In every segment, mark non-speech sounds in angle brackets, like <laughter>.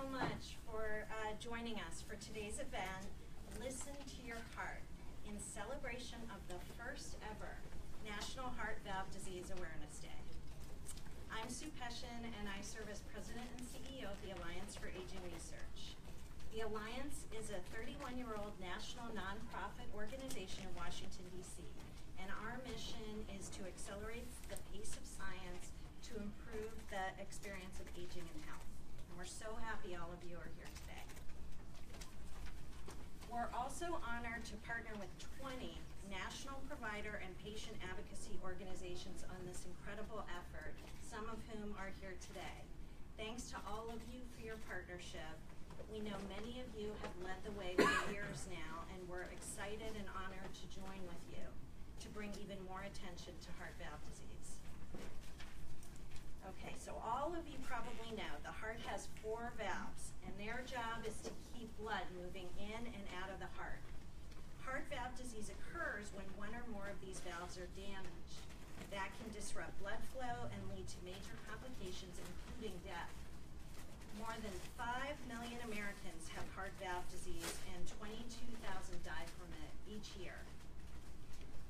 so much for uh, joining us for today's event, Listen to Your Heart, in celebration of the first ever National Heart Valve Disease Awareness Day. I'm Sue Peschin, and I serve as President and CEO of the Alliance for Aging Research. The Alliance is a 31-year-old national nonprofit organization in Washington, D.C., and our mission is to accelerate the pace of science to improve the experience of aging and health. We're so happy all of you are here today. We're also honored to partner with 20 national provider and patient advocacy organizations on this incredible effort, some of whom are here today. Thanks to all of you for your partnership. We know many of you have led the way for years now, and we're excited and honored to join with you to bring even more attention to heart valve disease. Okay, so all of you probably know the heart has four valves, and their job is to keep blood moving in and out of the heart. Heart valve disease occurs when one or more of these valves are damaged. That can disrupt blood flow and lead to major complications, including death. More than 5 million Americans have heart valve disease, and 22,000 die from it each year.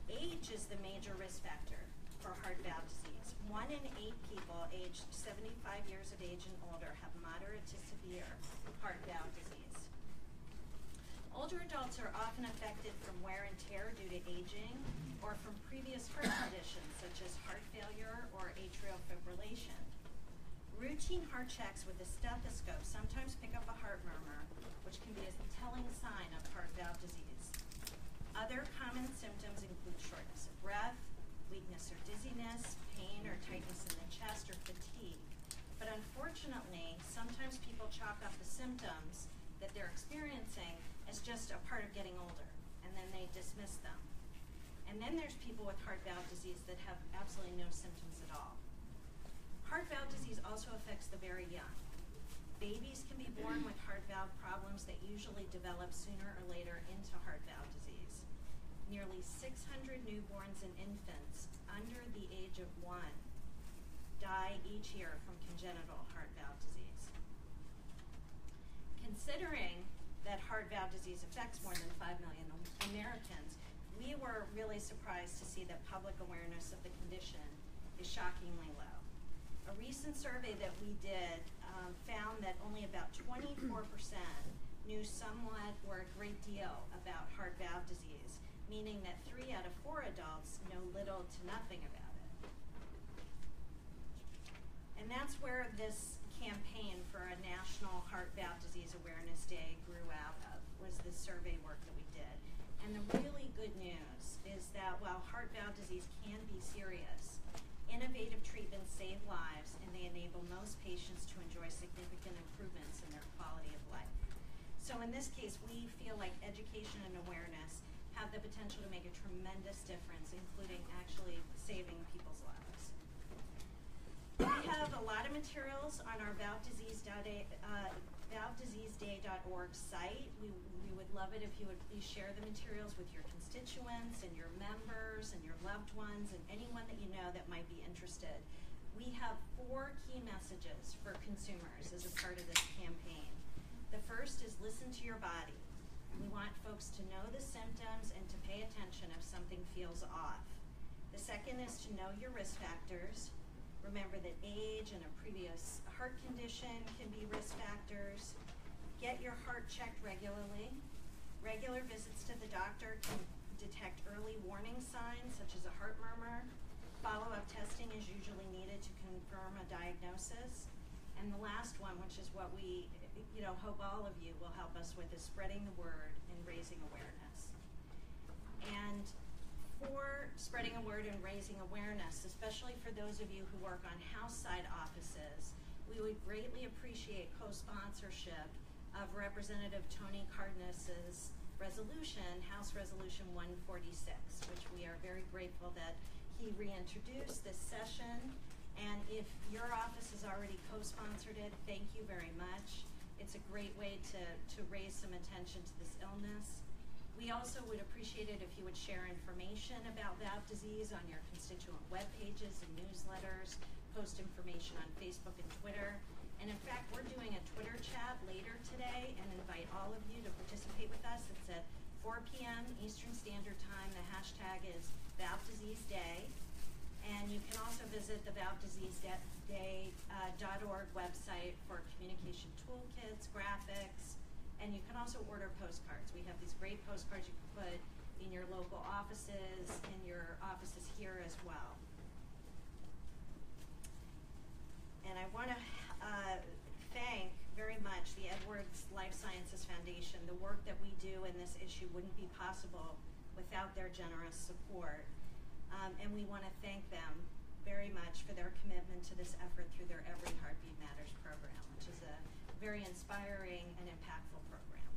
Age is the major risk factor for heart valve disease. One in eight people aged 75 years of age and older have moderate to severe heart valve disease. Older adults are often affected from wear and tear due to aging or from previous heart <coughs> conditions such as heart failure or atrial fibrillation. Routine heart checks with a stethoscope sometimes pick up a heart murmur, which can be a telling sign of heart valve disease. Other common symptoms include shortness of breath, weakness or dizziness, pain or tightness in the chest, or fatigue. But unfortunately, sometimes people chalk up the symptoms that they're experiencing as just a part of getting older, and then they dismiss them. And then there's people with heart valve disease that have absolutely no symptoms at all. Heart valve disease also affects the very young. Babies can be born with heart valve problems that usually develop sooner or later into heart valve disease. Nearly 600 newborns and infants under the age of one die each year from congenital heart valve disease. Considering that heart valve disease affects more than 5 million Americans, we were really surprised to see that public awareness of the condition is shockingly low. A recent survey that we did um, found that only about 24% knew somewhat or a great deal about heart valve disease, meaning that three out of four adults know little to nothing about it. And that's where this campaign for a National Heart Valve Disease Awareness Day grew out of, was the survey work that we did. And the really good news is that while heart valve disease can be serious, Innovative treatments save lives and they enable most patients to enjoy significant improvements in their quality of life. So in this case, we feel like education and awareness have the potential to make a tremendous difference, including actually saving people's lives. We have a lot of materials on our valveddisease.org uh, valvediseaseday.org site. We, we would love it if you would please share the materials with your constituents and your members and your loved ones and anyone that you know that might be interested. We have four key messages for consumers as a part of this campaign. The first is listen to your body. We want folks to know the symptoms and to pay attention if something feels off. The second is to know your risk factors. Remember that age and a previous heart condition can be risk factors. Get your heart checked regularly. Regular visits to the doctor can detect early warning signs such as a heart murmur. Follow-up testing is usually needed to confirm a diagnosis. And the last one, which is what we you know, hope all of you will help us with, is spreading the word and raising awareness. And for spreading a word and raising awareness, especially for those of you who work on house side offices, we would greatly appreciate co-sponsorship of Representative Tony Cardenas's resolution, House Resolution 146, which we are very grateful that he reintroduced this session. And if your office has already co-sponsored it, thank you very much. It's a great way to, to raise some attention to this illness. We also would appreciate it if you would share information about valve disease on your constituent web pages and newsletters, post information on Facebook and Twitter. And in fact, we're doing a Twitter chat later today and invite all of you to participate with us. It's at 4 p.m. Eastern Standard Time. The hashtag is Valve Disease Day. And you can also visit the valvediseaseday.org website for communication toolkits, graphics, and you can also order postcards. We have these great postcards you can put in your local offices, in your offices here as well. And I want to uh, thank very much the Edwards Lifesciences Foundation. The work that we do in this issue wouldn't be possible without their generous support. Um, and we want to thank them very much for their commitment to this effort through their Every Heartbeat Matters program, which is a very inspiring and impactful program.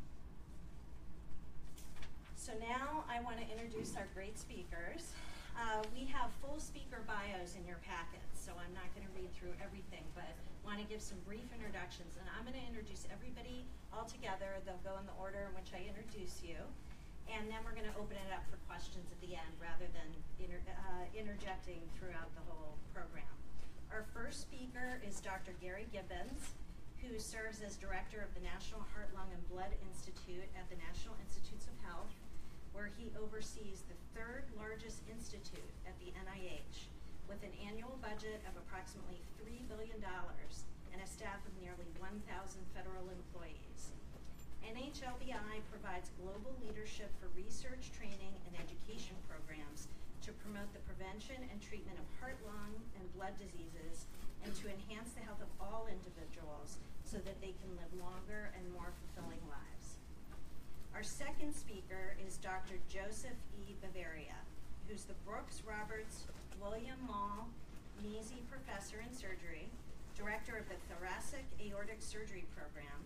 So now I want to introduce our great speakers. Uh, we have full speaker bios in your packets, so I'm not going to read through everything, but I want to give some brief introductions. And I'm going to introduce everybody all together. They'll go in the order in which I introduce you. And then we're going to open it up for questions at the end rather than inter uh, interjecting throughout the whole program. Our first speaker is Dr. Gary Gibbons, who serves as director of the National Heart, Lung, and Blood Institute at the National Institutes of Health, where he oversees the third largest institute at the NIH with an annual budget of approximately $3 billion and a staff of nearly 1,000 federal employees. NHLBI provides global leadership for research, training, and education programs to promote the prevention and treatment of heart, lung, and blood diseases and to enhance the health of all individuals so that they can live longer and more fulfilling lives. Our second speaker is Dr. Joseph E. Bavaria, who's the Brooks Roberts William Maul Measey Professor in Surgery, Director of the Thoracic Aortic Surgery Program,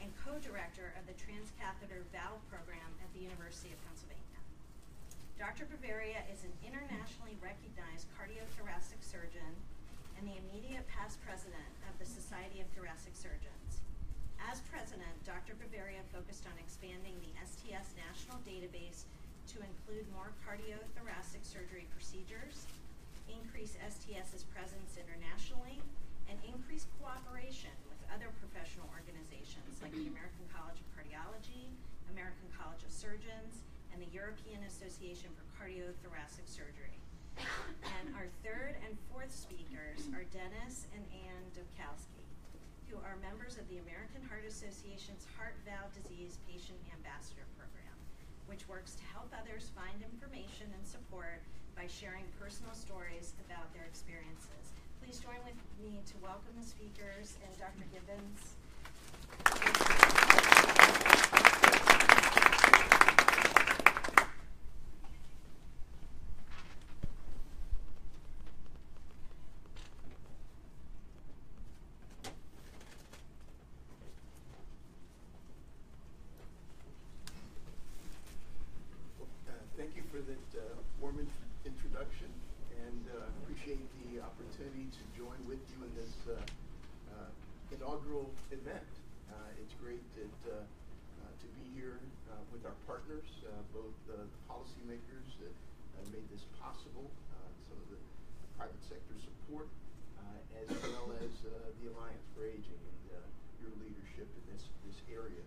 and co-director of the Transcatheter Valve Program at the University of Pennsylvania. Dr. Bavaria is an internationally recognized cardiothoracic surgeon and the immediate past president of the Society of Thoracic Surgeons. As president, Dr. Bavaria focused on expanding the STS national database to include more cardiothoracic surgery procedures, increase STS's presence internationally, and increase cooperation other professional organizations like the American College of Cardiology, American College of Surgeons, and the European Association for Cardiothoracic Surgery. and our third and fourth speakers are Dennis and Ann Dobkowski, who are members of the American Heart Association's Heart Valve Disease Patient Ambassador Program, which works to help others find information and support by sharing personal stories about their experiences. Please join with me to welcome the speakers and Dr. Gibbons. Uh, Thank you for that uh, warm in- introduction and uh, appreciate the opportunity to join with you in this uh, uh, inaugural event. Uh, It's great that, uh, uh, to be here uh, with our partners, uh, both uh, the policymakers that uh, made this possible, uh, some of the private sector support, uh, as well as uh, the Alliance for Aging and uh, your leadership in this, this area.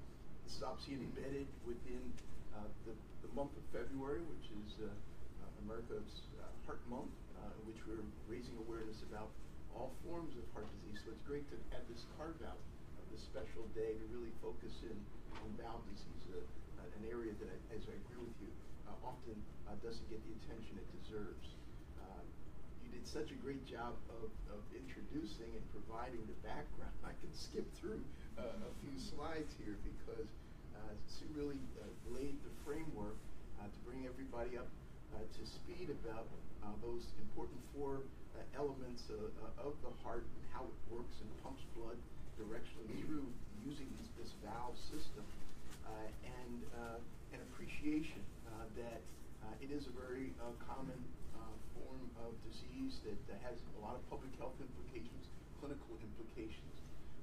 Is embedded within uh, the, the month of February, which is uh, uh, America's Heart Month, in which we're raising awareness about all forms of heart disease. So it's great to have this carve out of this special day to really focus in on valve disease, uh, uh, an area that, I, as I agree with you, uh, often doesn't get the attention it deserves. You did such a great job of, of introducing and providing the background. <laughs> I can skip through a few slides here because really uh, laid the framework uh, to bring everybody up uh, to speed about uh, those important four uh, elements uh, of the heart and how it works and pumps blood directionally through using this, valve system and an appreciation that it is a very common form of disease that, that has a lot of public health implications, clinical implications,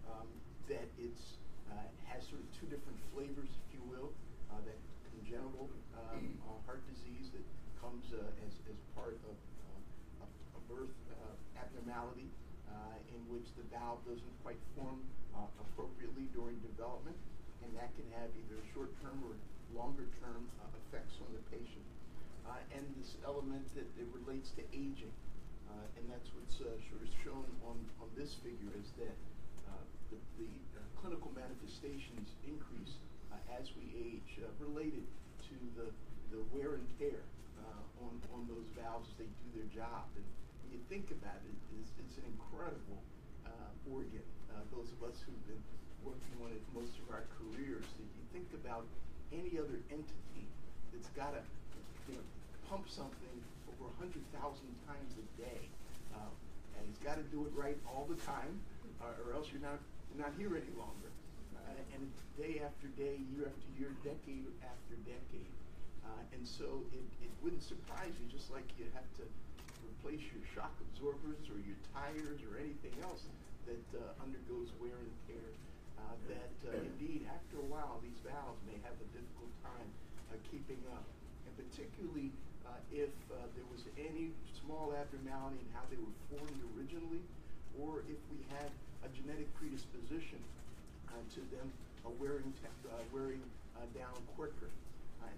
um, that it's uh, has sort of two different flavors, if you will, uh, that congenital um, uh, heart disease that comes uh, as, as part of uh, a, a birth uh, abnormality uh, in which the valve doesn't quite form uh, appropriately during development, and that can have either short-term or longer-term uh, effects on the patient. Uh, and this element that it relates to aging, uh, and that's what's uh, shown on, on this figure is that the, the clinical manifestations increase as we age, related to the, the wear and tear on, on those valves as they do their job. And when you think about it, it's, it's an incredible uh, organ. Uh, those of us who've been working on it most of our careers, if you think about any other entity that's got to, you know, pump something over 100,000 times a day, uh, and he's got to do it right all the time, uh, or else you're not you're not here any longer. Uh, and day after day, year after year, decade after decade. Uh, and so it, it wouldn't surprise you, just like you have to replace your shock absorbers or your tires or anything else that uh, undergoes wear and tear, uh, that uh, indeed, after a while, these valves may have a difficult time uh, keeping up. And particularly uh, if uh, there was any small abnormality in how they were formed originally, or if we had a genetic predisposition to them wearing, wearing down quicker.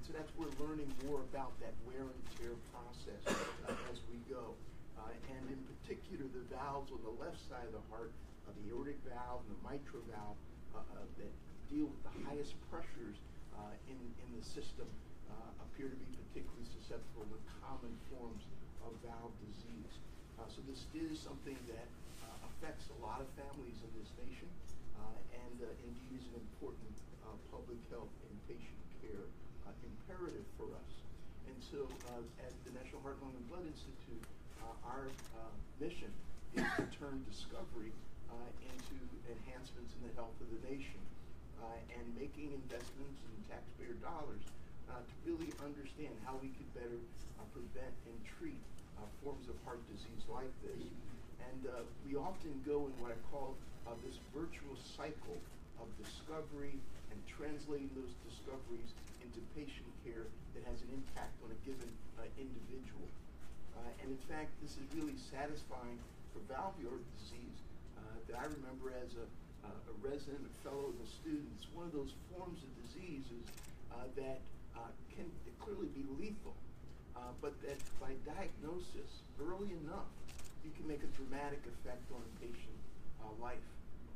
And so that's we're learning more about that wear and tear process uh, <coughs> as we go. Uh, and in particular, the valves on the left side of the heart, uh, the aortic valve and the mitral valve, uh, uh, that deal with the highest pressures uh, in, in the system, appear to be particularly susceptible to common forms of valve disease. Uh, so this is something that uh, affects a lot of families in this nation, uh, and indeed is an important public health and patient care uh, imperative for us. And so, uh, at the National Heart, Lung, and Blood Institute, uh, our uh, mission is to turn discovery uh, into enhancements in the health of the nation, uh, and making investments in taxpayer dollars uh, to really understand how we could better prevent and treat forms of heart disease like this. And we often go in what I call this virtuous cycle of discovery and translating those discoveries into patient care that has an impact on a given uh, individual. Uh, and in fact, this is really satisfying for valvular disease uh, that I remember as a, a resident, a fellow, and a student. It's one of those forms of diseases uh, that uh, can clearly be lethal, but that by diagnosis early enough, you can make a dramatic effect on a patient uh, life.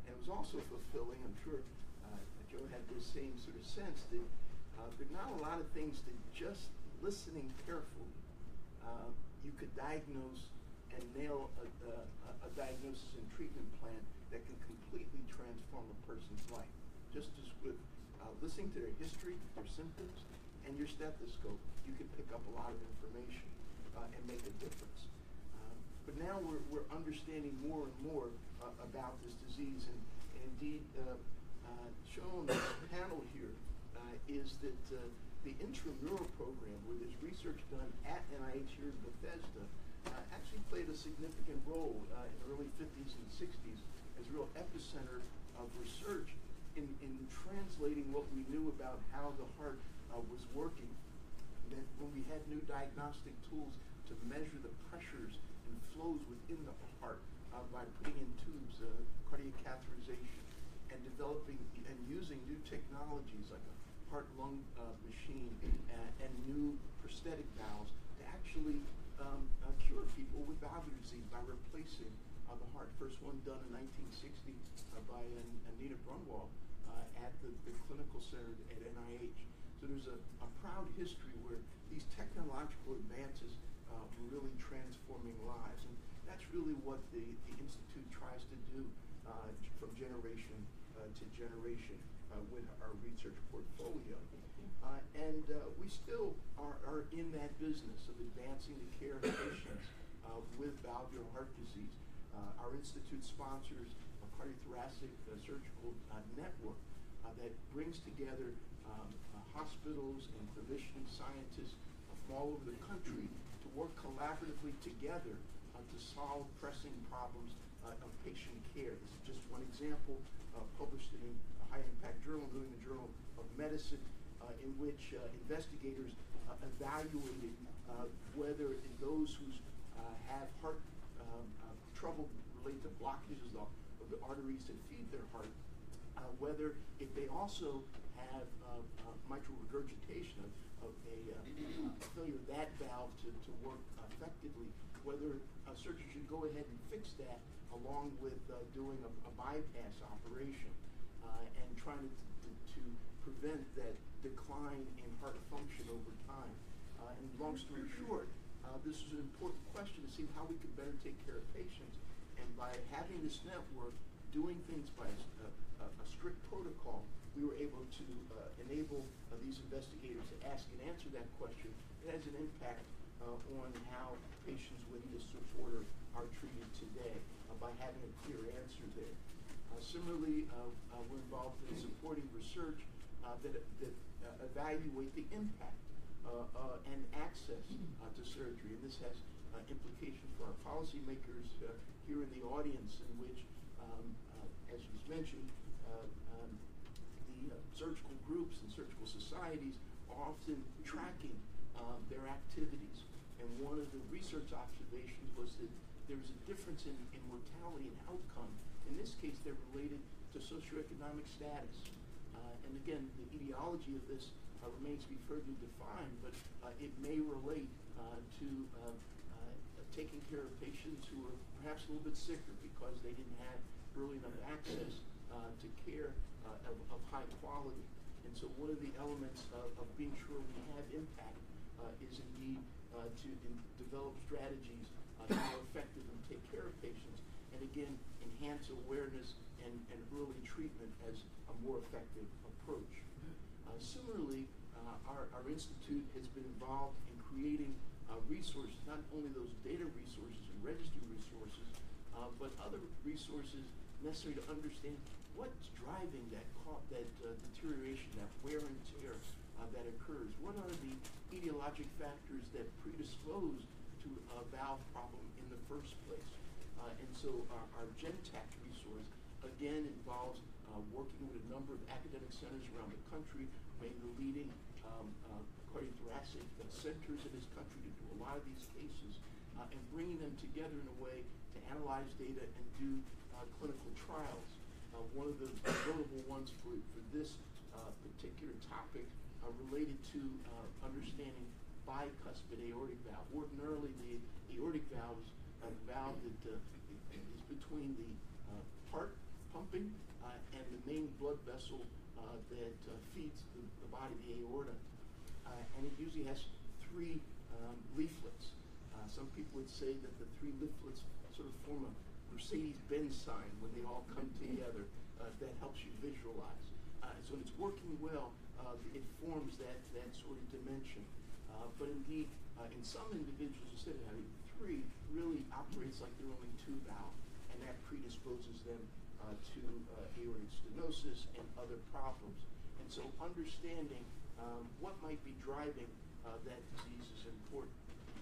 And it was also fulfilling, I'm sure Joe had this same sort of sense that uh, there not a lot of things that just listening carefully, uh, you could diagnose and nail a, a, a diagnosis and treatment plan that can completely transform a person's life. Just as with uh, listening to their history, their symptoms, and your stethoscope, you can pick up a lot of information uh, and make a difference. Um, but now we're, we're understanding more and more uh, about this disease, and, and indeed, uh, uh, shown on this panel here uh, is that uh, the intramural program, where there's research done at NIH here in Bethesda, uh, actually played a significant role uh, in the early 50s and 60s as a real epicenter of research in, in translating what we knew about how the heart uh, was working. That when we had new diagnostic tools to measure the pressures and flows within the heart uh, by putting in tubes, uh, cardiac catheterization, and developing and using new technologies like a heart-lung uh, machine and, and new prosthetic valves to actually um, uh, cure people with valvular disease by replacing uh, the heart. First one done in 1960 uh, by An- Anita Braunwald uh, at the, the clinical center at NIH. So there's a, a proud history where these technological advances uh, were really transforming lives. And that's really what the, the Institute tries to do uh, from generation uh, to generation uh, with our research portfolio. Uh, and uh, we still are, are in that business of advancing the care of patients uh, with valvular heart disease. Uh, our institute sponsors a cardiothoracic uh, surgical uh, network uh, that brings together um, uh, hospitals and clinician scientists uh, from all over the country to work collaboratively together uh, to solve pressing problems uh, of patient care. This is just one example uh, published in high impact journal, New England Journal of Medicine, uh, in which uh, investigators uh, evaluated whether in those who have heart um, trouble related to blockages of, the arteries that feed their heart, whether if they also have mitral regurgitation of, of a failure of that valve to, to work effectively, whether a surgeon should go ahead and fix that along with uh, doing a, a bypass operation and trying to, to, prevent that decline in heart function over time. Uh, and long story short, uh, this is an important question to see how we can better take care of patients. And by having this network, doing things by a, a, a strict protocol, we were able to uh, enable uh, these investigators to ask and answer that question. It has an impact uh, on how patients with this disorder are treated today uh, by having a clear answer there. Similarly, uh, uh, we're involved in supporting research uh, that, that evaluate the impact and access to surgery. And this has implications for our policymakers here in the audience, in which, um, as was mentioned, um, the surgical groups and surgical societies are often tracking um, their activities. And one of the research observations was that there's a difference in, in mortality and outcome. In this case, they're related to socioeconomic status. Uh, and again, the etiology of this uh, remains to be further defined, but uh, it may relate uh, to uh, uh, taking care of patients who are perhaps a little bit sicker because they didn't have early enough access to care of, of high quality. And so one of the elements of, of being sure we have impact is indeed to in develop strategies to more effectively take care of patients and again enhance awareness and, and early treatment as a more effective approach. Uh, similarly, uh, our, our institute has been involved in creating uh, resources, not only those data resources and registry resources, uh, but other resources necessary to understand what's driving that that uh, deterioration, that wear and tear uh, that occurs. What are the etiologic factors that predispose to a valve problem in the first place? Uh, and so our, our GenTAC resource again involves uh, working with a number of academic centers around the country, maybe the leading um, uh, cardiothoracic centers in this country to do a lot of these cases, and bringing them together in a way to analyze data and do clinical trials. One of the notable ones for, for this particular topic uh, related to uh, understanding bicuspid aortic valve. Ordinarily, the aortic valve is a valve that uh, is between the uh, heart pumping uh, and the main blood vessel uh, that feeds the, the body, the aorta. And it usually has three um, leaflets. Some people would say that the three leaflets sort of form a Mercedes-Benz sign when they all come together. That helps you visualize. So when it's working well, it forms that, that sort of dimension. But indeed, in some individuals, instead of having three, really operates like they're only two valve, and that predisposes them uh, to uh, aortic stenosis and other problems. And so understanding um, what might be driving uh, that disease is important.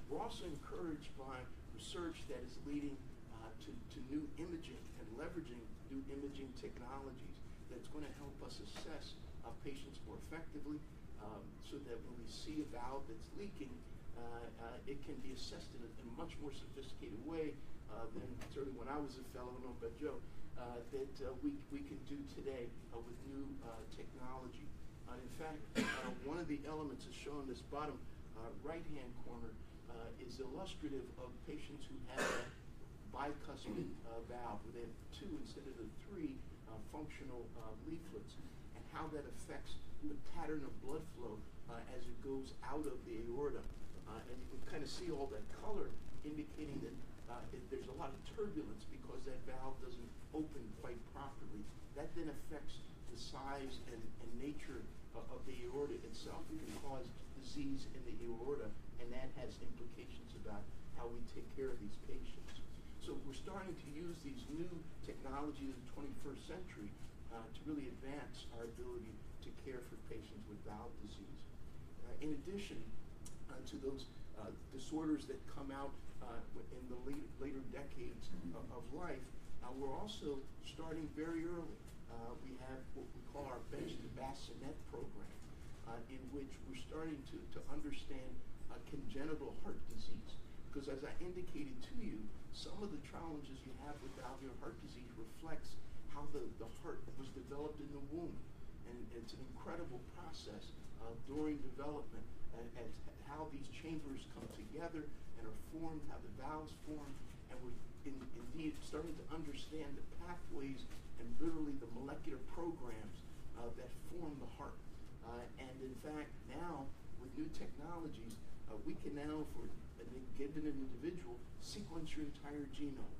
We're also encouraged by research that is leading uh, to, to new imaging and leveraging new imaging technologies that's going to help us assess uh, patients more effectively um, so that when we see a valve that's leaking, it can be assessed in a, in a much more sophisticated way uh, than certainly when I was a fellow, don't know Joe, uh, that uh, we, we can do today uh, with new uh, technology. Uh, in fact, uh, one of the elements is shown in this bottom uh, right-hand corner uh, is illustrative of patients who have a bicuspid uh, valve, where they have two instead of the three uh, functional uh, leaflets, and how that affects the pattern of blood flow uh, as it goes out of the aorta. Uh, and you can kind of see all that color indicating that uh, it, there's a lot of turbulence because that valve doesn't open quite properly. That then affects the size and, and nature uh, of the aorta itself. It can cause disease in the aorta, and that has implications about how we take care of these patients. So we're starting to use these new technologies of the 21st century uh, to really advance our ability to care for patients with valve disease. Uh, in addition to those uh, disorders that come out uh, in the late, later decades of, of life, uh, we're also starting very early. Uh, we have what we call our bench to bassinet program, uh, in which we're starting to, to understand uh, congenital heart disease. Because as I indicated to you, some of the challenges you have with valvular heart disease reflects how the, the heart was developed in the womb. And it's an incredible process uh, during development and how these chambers come together and are formed, how the valves form, and we're in, indeed starting to understand the pathways and literally the molecular programs uh, that form the heart. Uh, and in fact, now with new technologies, uh, we can now, for a given individual, sequence your entire genome.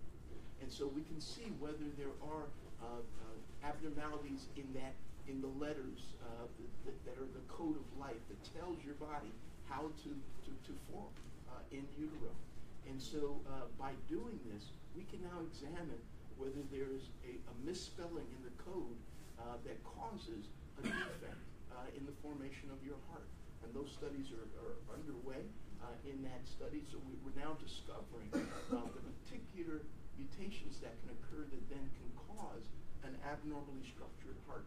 And so we can see whether there are uh, uh, abnormalities in that in the letters uh, that, that, are the code of life that tells your body how to, to, to form uh, in utero. And so uh, by doing this, we can now examine whether there is a, a misspelling in the code uh, that causes a defect in the formation of your heart. And those studies are, are underway in that study. So we, are now discovering the particular mutations that can occur that then can cause an abnormally structured heart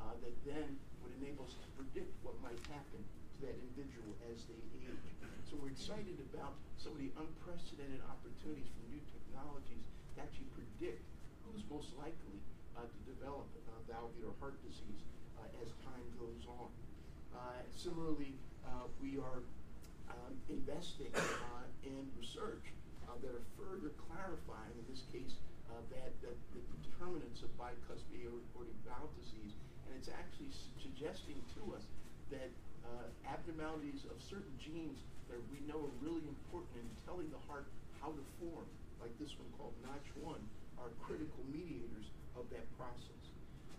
uh, that then would enable us to predict what might happen that individual as they age. So we're excited about some of the unprecedented opportunities for new technologies to actually predict who's most likely uh, to develop uh, valvular heart disease uh, as time goes on. Uh, similarly, uh, we are um, investing in research that are further clarifying, in this case, that, that the determinants of bicuspid aortic valve disease and it's actually suggesting to us that uh, abnormalities of certain genes that we know are really important in telling the heart how to form, like this one called Notch1, are critical mediators of that process.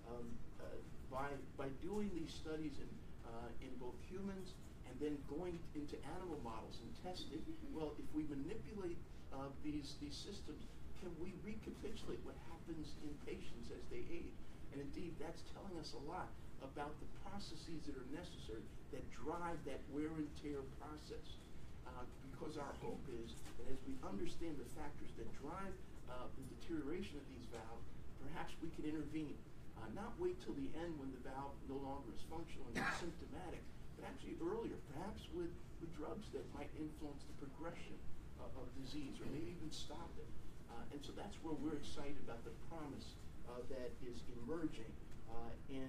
Um, uh, by, by doing these studies in, uh, in both humans and then going into animal models and testing, well, if we manipulate uh, these, these systems, can we recapitulate what happens in patients as they age? And indeed, that's telling us a lot about the processes that are necessary that drive that wear and tear process. Uh, because our hope is that as we understand the factors that drive uh, the deterioration of these valves, perhaps we can intervene. Uh, not wait till the end when the valve no longer is functional and is <coughs> symptomatic, but actually earlier, perhaps with, with drugs that might influence the progression of disease or maybe even stop it. Uh, and so that's where we're excited about the promise uh, that is emerging uh, in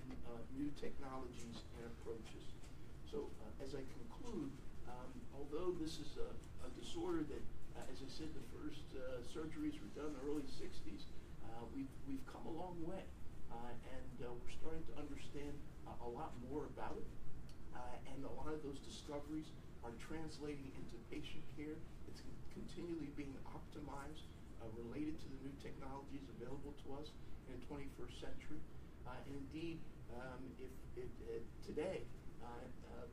new technologies and approaches. So as I conclude, um, although this is a, a disorder that, as I said, the first surgeries were done in the early 60s, we've, we've come a long way. and we're starting to understand a lot more about it. and a lot of those discoveries are translating into patient care. It's continually being optimized uh, related to the new technologies available to us in the 21st century. Uh, and indeed, um, if, if uh, today, uh,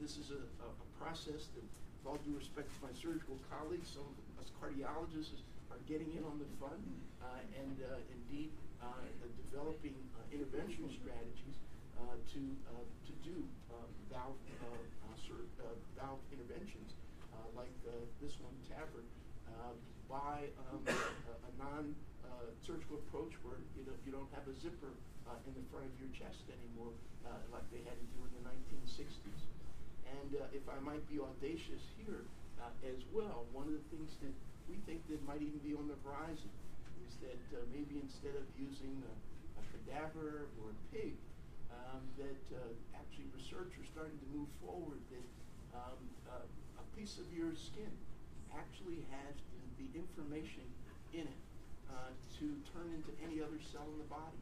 this is a, a, process that, with all due respect to my surgical colleagues, some of us cardiologists are getting in on the fun uh, and uh, indeed uh, developing interventional strategies to to do valve valve interventions like this one, TAVR, by um, <coughs> a, a non uh, surgical approach where you know you don't have a zipper uh, in the front of your chest anymore, uh, like they had to do in the 1960s. And uh, if I might be audacious here uh, as well, one of the things that we think that might even be on the horizon is that uh, maybe instead of using a, a cadaver or a pig, um, that actually research are starting to move forward that um, a piece of your skin actually has the, the information in it uh, to turn into any other cell in the body.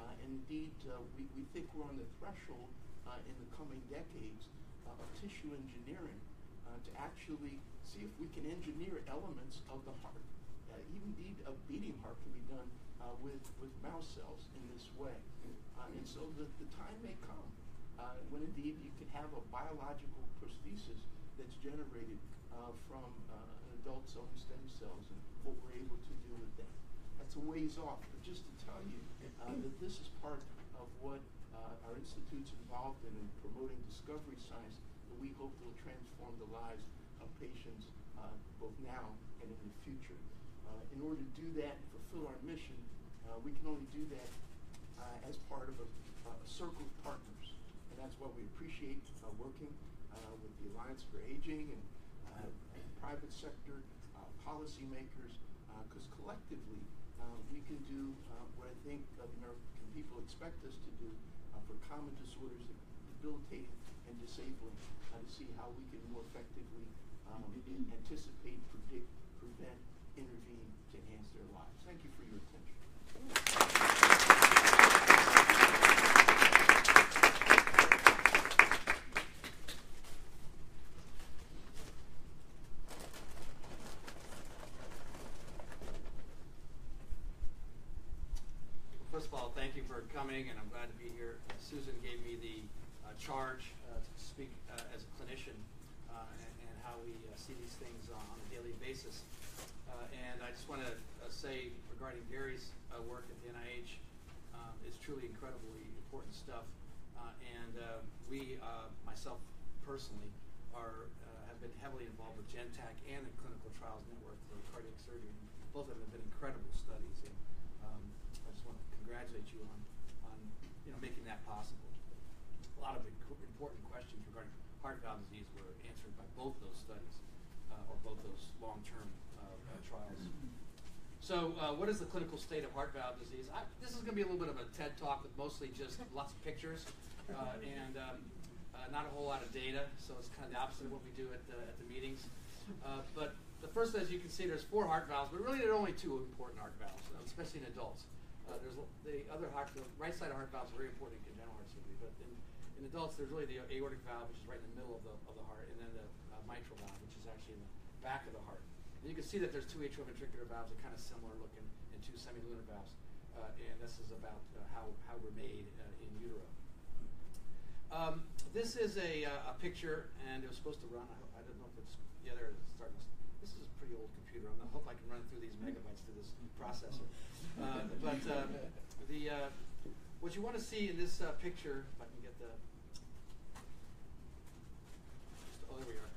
Uh, indeed, uh, we, we think we're on the threshold uh, in the coming decades uh, of tissue engineering to actually see if we can engineer elements of the heart. even indeed, a beating heart can be done with, with mouse cells in this way. and so the, the time may come when indeed you can have a biological prosthesis that's generated from an adult's own stem cells and what we're able to do with that. That's a ways off, but just to tell you uh, that this is part of what uh, our institute's involved in, in promoting discovery science that we hope will transform the lives of patients uh, both now and in the future. Uh, in order to do that and fulfill our mission, uh, we can only do that uh, as part of a, a, circle of partners. And that's why we appreciate working with the Alliance for Aging and, private sector policymakers, because collectively we can do uh, what I think uh, the American people expect us to do uh, for common disorders that debilitating and disabling, uh, to see how we can more effectively um, anticipate, predict, prevent, intervene to enhance their lives. Thank you for your attention. First of all, thank you for coming, and I'm glad to be here. Susan gave me the uh, charge uh, to speak uh, as a clinician uh, and, and how we uh, see these things on a daily basis. Uh, and I just want to uh, say regarding Gary's uh, work at the NIH, um, it's truly incredibly important stuff. Uh, and uh, we, uh, myself personally, are uh, have been heavily involved with GenTAC and the Clinical Trials Network for cardiac surgery. Both of them have been incredible studies. And, um, I just want to congratulate you on, on you know, making that possible. A lot of big, important questions regarding heart valve disease were answered by both those studies, uh, or both those long-term uh, uh, trials. So, uh, what is the clinical state of heart valve disease? I, this is going to be a little bit of a TED talk with mostly just lots of pictures uh, and um, uh, not a whole lot of data. So it's kind of the opposite of what we do at the, at the meetings. Uh, but the first, as you can see, there's four heart valves, but really there are only two important heart valves, uh, especially in adults. Uh, there's the other heart, the right side of heart valve is very important in congenital heart surgery, but in, in adults, there's really the aortic valve, which is right in the middle of the, of the heart, and then the uh, mitral valve, which is actually in the back of the heart. And you can see that there's two atrioventricular valves, they're kind of similar looking, and two semilunar valves. Uh, and this is about uh, how, how we're made uh, in utero. Um, this is a, a picture, and it was supposed to run. I, I don't know if it's yeah, there it is. Starting. To, this is a pretty old computer. I'm, I hope I can run through these megabytes through this processor. Uh, but the uh, what you want to see in this picture, if I can get the oh, there we are,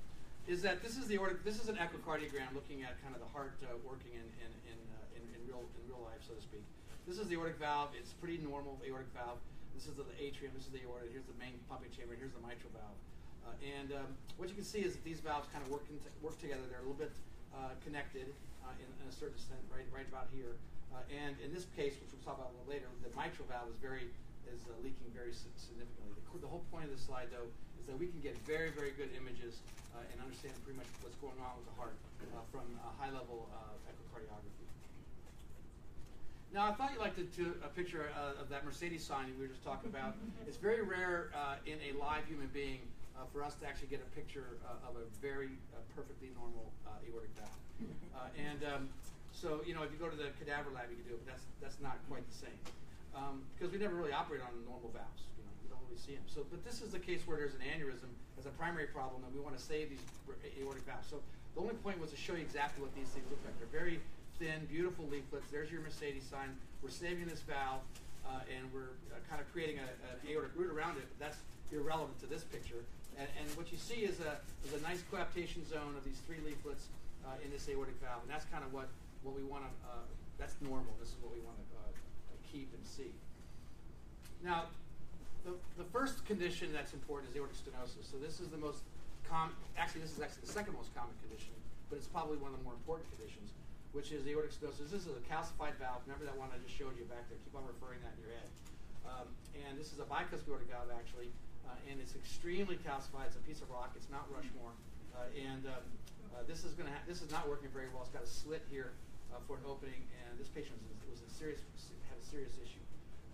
is that this is the order. This is an echocardiogram looking at kind of the heart working in in in, in in real in real life, so to speak. This is the aortic valve. It's pretty normal aortic valve. This is the, the atrium. This is the aorta. Here's the main pumping chamber. Here's the mitral valve. Uh, and um, what you can see is that these valves kind of work work together. They're a little bit uh, connected uh, in, in a certain extent, right right about here. Uh, and in this case, which we'll talk about a little later, the mitral valve is very is uh, leaking very significantly. The, the whole point of this slide, though, is that we can get very very good images uh, and understand pretty much what's going on with the heart from high level uh, echocardiography. Now, I thought you'd like to do a picture uh, of that Mercedes sign we were just talking about. <laughs> It's very rare uh, in a live human being uh, for us to actually get a picture uh, of a very uh, perfectly normal uh, aortic valve. <laughs> Uh, and um, so, you know, if you go to the cadaver lab, you can do it, but that's that's not quite the same um, because we never really operate on normal valves. You know, you don't really see them. So, but this is the case where there's an aneurysm as a primary problem, and we want to save these aortic valves. So, the only point was to show you exactly what these things look like. They're very thin, beautiful leaflets. There's your Mercedes sign. We're saving this valve, uh, and we're uh, kind of creating a, an aortic root around it. But that's irrelevant to this picture. And, and what you see is a, is a nice coaptation zone of these three leaflets uh, in this aortic valve, and that's kind of what, what we want to. Uh, that's normal. This is what we want to uh, keep and see. Now, the, the first condition that's important is aortic stenosis. So this is the most common. Actually, this is actually the second most common condition, but it's probably one of the more important conditions which is the aortic stenosis. This is a calcified valve. Remember that one I just showed you back there? Keep on referring that in your head. Um, and this is a bicuspid aortic valve, actually, uh, and it's extremely calcified. It's a piece of rock. It's Mount Rushmore, uh, and um, uh, this is going to this is not working very well. It's got a slit here uh, for an opening, and this patient was, was a serious had a serious issue.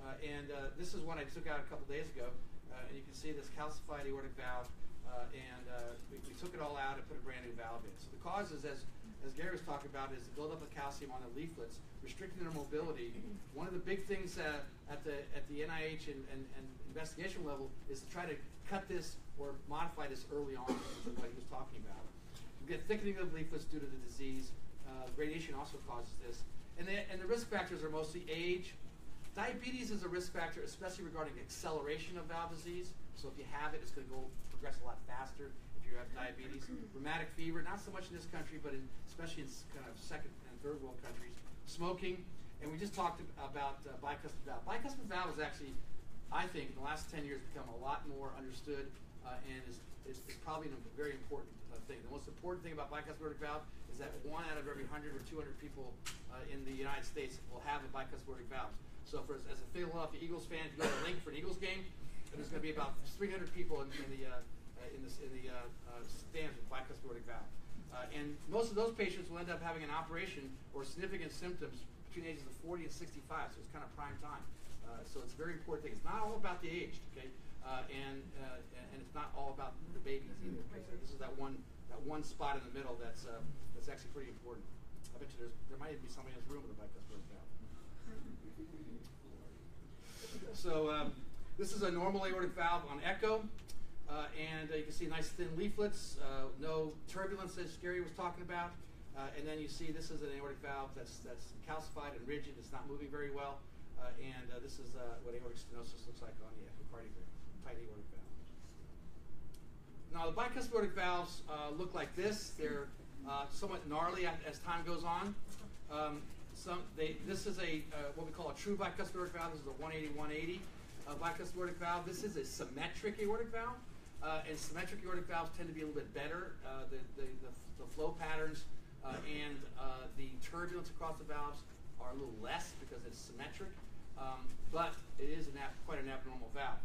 Uh, and uh, this is one I took out a couple days ago, and you can see this calcified aortic valve. And we, we took it all out and put a brand new valve in. So the cause is, as as Gary was talking about, is the buildup of calcium on the leaflets, restricting their mobility. <laughs> One of the big things uh, at the at the NIH and, and, and investigation level is to try to cut this or modify this early on, which is what he was talking about. You get thickening of leaflets due to the disease. Uh, radiation also causes this, and the, and the risk factors are mostly age. Diabetes is a risk factor, especially regarding acceleration of valve disease. So if you have it, it's going to go progress a lot faster you have diabetes, rheumatic fever, not so much in this country, but in, especially in kind of second and third world countries, smoking, and we just talked about uh, bicuspid valve. Bicuspid valve has actually, I think, in the last 10 years become a lot more understood uh, and is, is, is probably a very important uh, thing. The most important thing about bicuspid valve is that one out of every 100 or 200 people uh, in the United States will have a bicuspid valve. So, for, as a Philadelphia Eagles fan, if you go to Linc for an Eagles game, there's going to be about 300 people in, in the uh, in, this, in the uh, uh, stands with bicuspid aortic valve. Uh, and most of those patients will end up having an operation or significant symptoms between the ages of 40 and 65, so it's kind of prime time. Uh, so it's a very important thing. It's not all about the age, okay? Uh, and, uh, and it's not all about the babies either. This is that one that one spot in the middle that's uh, that's actually pretty important. I bet you there might even be somebody in this room with a bicuspid valve. So um, this is a normal aortic valve on echo. Uh, and uh, you can see nice thin leaflets, uh, no turbulence as Gary was talking about. Uh, and then you see this is an aortic valve that's, that's calcified and rigid. It's not moving very well. Uh, and uh, this is what aortic stenosis looks like on the echocardiogram, tight aortic valve. Now the bicuspid aortic valves look like this. They're somewhat gnarly as time goes on. Um, some, they, this is a what we call a true bicuspid aortic valve. This is a 180-180 bicuspid aortic valve. This is a symmetric aortic valve. Uh, and symmetric aortic valves tend to be a little bit better. Uh, the, the, the, the, flow patterns uh, and uh, the turbulence across the valves are a little less because it's symmetric, um, but it is an quite an abnormal valve.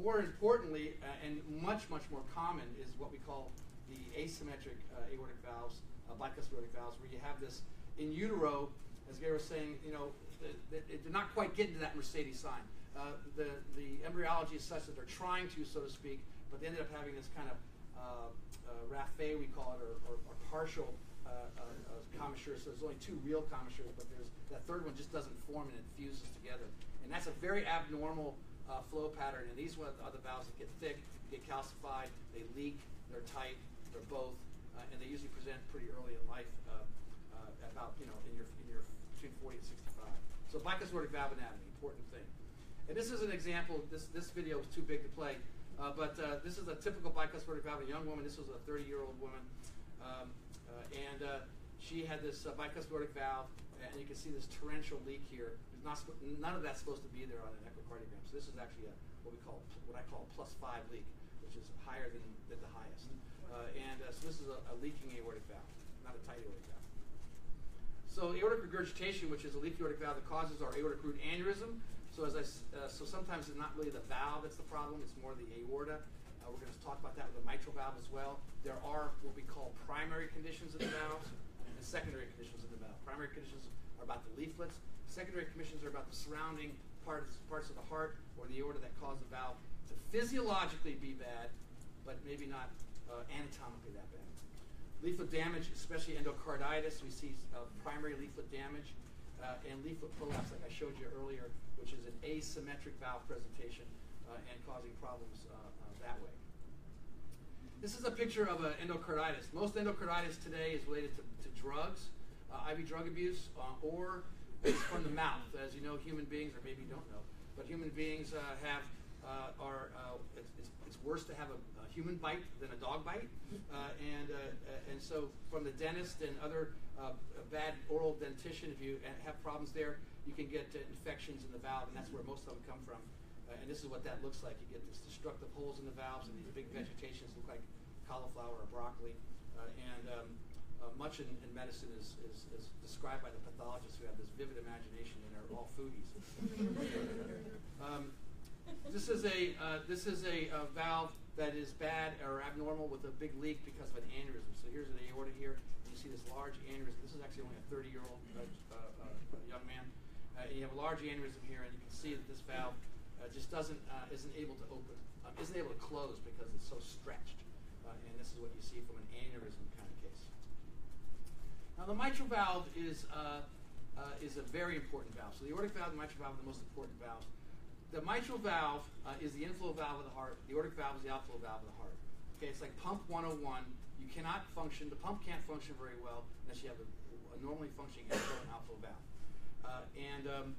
More importantly, uh, and much, much more common, is what we call the asymmetric uh, aortic valves, bicuspid aortic valves, where you have this in utero, as Gary was saying, you know, they're not quite getting to that Mercedes sign. Uh, the, the embryology is such that they're trying to, so to speak, but they ended up having this kind of uh, uh, raphe, we call it, or, or, or partial uh, uh, commissure. So there's only two real commissures, but there's that third one just doesn't form and it fuses together. And that's a very abnormal flow pattern. And these are the valves that get thick, get calcified, they leak, they're tight, they're both, and they usually present pretty early in life, about you know in your in your between 40 and 65. So bicuspid valve anatomy, important thing. And this is an example. This this video is too big to play, uh, but uh, this is a typical bicuspid aortic valve. A young woman. This was a 30-year-old woman, um, uh, and uh, she had this uh, bicuspid aortic valve, and you can see this torrential leak here. Not, none of that's supposed to be there on an echocardiogram. So this is actually a, what we call what I call a plus five leak, which is higher than, than the highest. And so this is a, a leaking aortic valve, not a tight aortic valve. So aortic regurgitation, which is a leaky aortic valve that causes our aortic root aneurysm, so as I, uh, so sometimes it's not really the valve that's the problem; it's more the aorta. Uh, we're going to talk about that with the mitral valve as well. There are what we call primary conditions of the valves and secondary conditions of the valve. Primary conditions are about the leaflets. Secondary conditions are about the surrounding parts parts of the heart or the aorta that cause the valve to physiologically be bad, but maybe not uh, anatomically that bad. Leaflet damage, especially endocarditis, we see uh, primary leaflet damage uh, and leaflet prolapse, like I showed you earlier, which is an asymmetric valve presentation uh, and causing problems uh, uh, that way. This is a picture of an endocarditis. Most endocarditis today is related to, to drugs, uh, IV drug abuse, or it's from the mouth. As you know, human beings, or maybe you don't know, but human beings have are it's, it's, it's, worse to have a, a, human bite than a dog bite, <laughs> and and so from the dentist and other bad oral dentition, if you have problems there, you can get uh, infections in the valve, and that's where most of them come from. Uh, and this is what that looks like. You get these destructive holes in the valves, and these big vegetations look like cauliflower or broccoli. Uh, and um, uh, much in, in medicine is, is, is, described by the pathologists who have this vivid imagination and are all foodies. <laughs> um, this is a uh, this is a, a, valve that is bad or abnormal with a big leak because of an aneurysm. So here's an aorta here. And you see this large aneurysm. This is actually only a 30-year-old uh, uh, young man you have a large aneurysm here, and you can see that this valve uh, just doesn't uh, isn't able to open, um, isn't able to close because it's so stretched. Uh, and this is what you see from an aneurysm kind of case. Now the mitral valve is uh, uh, is a very important valve. So the aortic valve the mitral valve are the most important valves. The mitral valve is the inflow valve of the heart. The aortic valve is the outflow valve of the heart. Okay, it's like pump 101. You cannot function. The pump can't function very well unless you have a, a normally functioning inflow and outflow valve. Uh, and, um,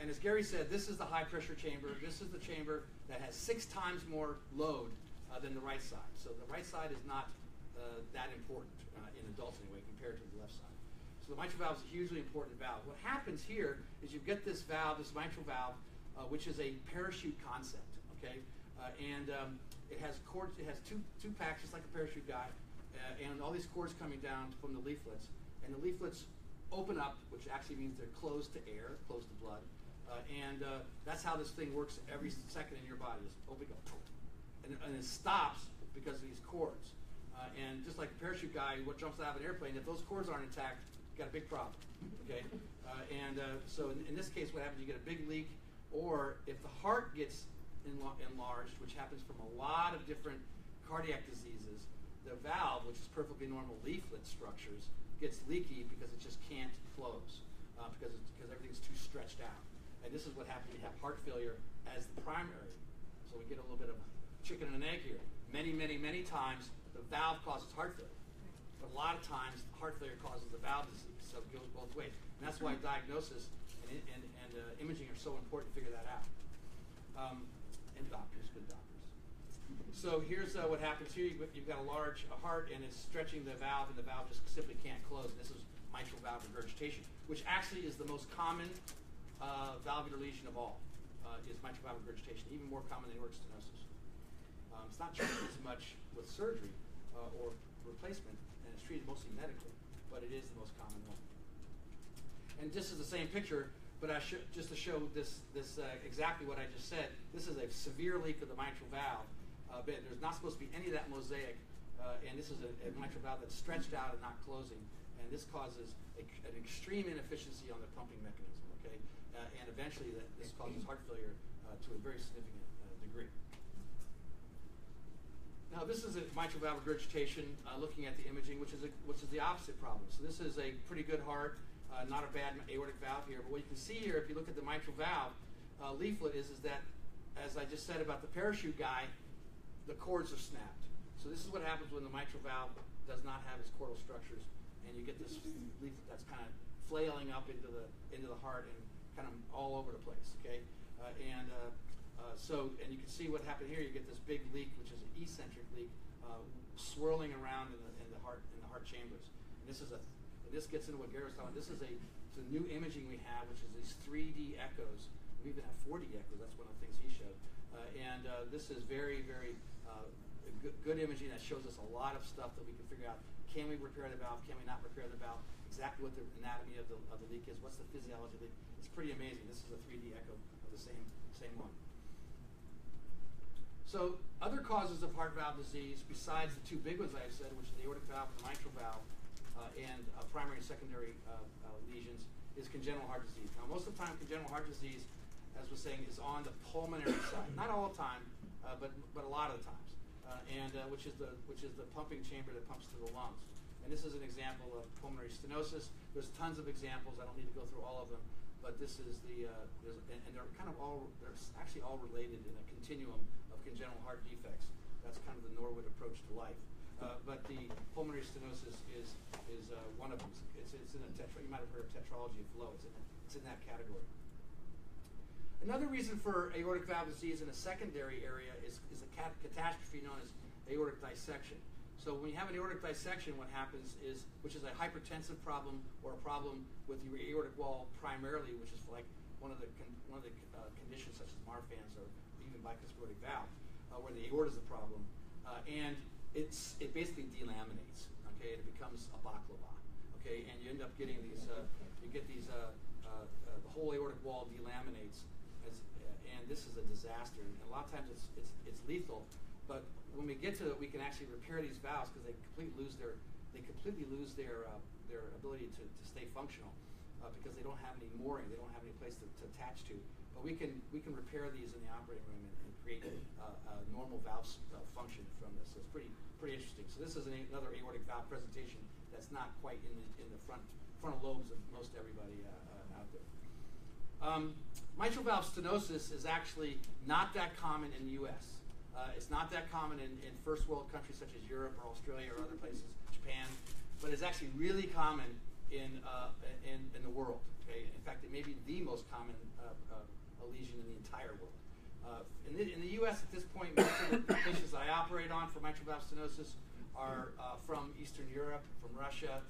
and, as Gary said, this is the high pressure chamber. This is the chamber that has six times more load uh, than the right side. So the right side is not uh, that important in adults anyway compared to the left side. So the mitral valve is a hugely important valve. What happens here is you get this valve, this mitral valve, uh, which is a parachute concept. Okay, uh, and um, it has cords. It has two two packs, just like a parachute guy, uh, and all these cords coming down from the leaflets. And the leaflets open up, which actually means they're closed to air, closed to blood. Uh, and uh, that's how this thing works every second in your body. It's open, go, and, and it stops because of these cords. Uh, and just like a parachute guy, what jumps out of an airplane, if those cords aren't intact, you got a big problem. Okay, uh, and uh, so in, in, this case, what happens? You get a big leak, or if the heart gets enla- enlarged, which happens from a lot of different cardiac diseases, the valve, which is perfectly normal leaflet structures, gets leaky because it just can't close uh, because because everything's too stretched out. And this is what happens when you have heart failure as the primary. So we get a little bit of chicken and an egg here. Many, many, many times the valve causes heart failure. But a lot of times heart failure causes the valve disease. So it goes both ways. And that's why diagnosis and, and, and uh, imaging are so important to figure that out. Um, and doctors, good doctors. So here's uh, what happens here. You've, you've got a large heart and it's stretching the valve, and the valve just simply can't close. And this is mitral valve regurgitation, which actually is the most common uh, valvular lesion of all. Uh, is mitral valve regurgitation, even more common than aortic stenosis. Um, it's not treated as much with surgery uh, or replacement, and it's treated mostly medically, but it is the most common one. And this is the same picture, but I just to show this, this uh, exactly what I just said. This is a severe leak of the mitral valve. Uh, there's not supposed to be any of that mosaic, uh, and this is a, a, mitral valve that's stretched out and not closing, and this causes a, an extreme inefficiency on the pumping mechanism. Okay, uh, and eventually that this causes heart failure uh, to a very significant uh, degree. Now this is a mitral valve regurgitation, uh, looking at the imaging, which is a, which is the opposite problem. So this is a pretty good heart, not a bad aortic valve here. But what you can see here, if you look at the mitral valve leaflet, is is that, as I just said about the parachute guy, the cords are snapped. So this is what happens when the mitral valve does not have its chordal structures, and you get this leaflet that's kind of flailing up into the into the heart and kind of all over the place. Okay, uh, and uh, uh, so and you can see what happened here. You get this big leak, which is an eccentric leak, uh, swirling around in the in the heart in the heart chambers. And this is a this gets into what Gary was talking. This is a a new imaging we have, which is these 3D echoes. We even have 4D echoes. That's one of the things he showed. Uh, and uh, this is very, very uh, good, good, imaging that shows us a lot of stuff that we can figure out. Can we repair the valve? Can we not repair the valve? Exactly what the anatomy of the, of the leak is. What's the physiology of the leak? It's pretty amazing. This is a 3D echo of the same, same one. So other causes of heart valve disease, besides the two big ones I've said, which is the aortic valve and the mitral valve, uh, and uh, primary and secondary uh, lesions, is congenital heart disease. Now, most of the time, congenital heart disease, as was saying, is on the pulmonary <coughs> side. Not all the time, uh, but but a lot of the times, uh, and uh, which is the which is the pumping chamber that pumps to the lungs. And this is an example of pulmonary stenosis. There's tons of examples. I don't need to go through all of them, but this is the and, and they're kind of all they're actually all related in a continuum of congenital heart defects. That's kind of the Norwood approach to life. Uh, but the pulmonary stenosis is is uh, one of them. It's, it's in a tetra. You might have heard of tetralogy of Fallot. It's in it's in that category. Another reason for aortic valve disease in a secondary area is, is a cat- catastrophe known as aortic dissection. So when you have an aortic dissection, what happens is, which is a hypertensive problem or a problem with your aortic wall primarily, which is like one of the one of the uh, conditions such as Marfan's or even bicuspid valve, uh, where the aorta is the problem, uh, and it's it basically delaminates. Okay, it becomes a baklava. Okay, and you end up getting these. Uh, you get these. Uh, uh, the whole aortic wall delaminates this is a disaster. And a lot of times it's, it's, it's lethal. But when we get to it, we can actually repair these valves because they completely lose their they completely lose their uh, their ability to, to stay functional uh, because they don't have any mooring, they don't have any place to, to, attach to. But we can we can repair these in the operating room and, and create uh, a normal valve uh, function from this. So it's pretty pretty interesting. So this is an, another aortic valve presentation that's not quite in the in the front frontal lobes of most everybody uh, uh, out there. Um, mitral valve stenosis is actually not that common in the U.S. Uh, it's not that common in, in, first world countries such as Europe or Australia or other places, Japan, but it's actually really common in, uh, in, in, the world. Okay? In fact, it may be the most common uh, uh lesion in the entire world. Uh, in the, in, the, U.S. at this point, most of the patients I operate on for mitral valve stenosis are uh, from Eastern Europe, from Russia,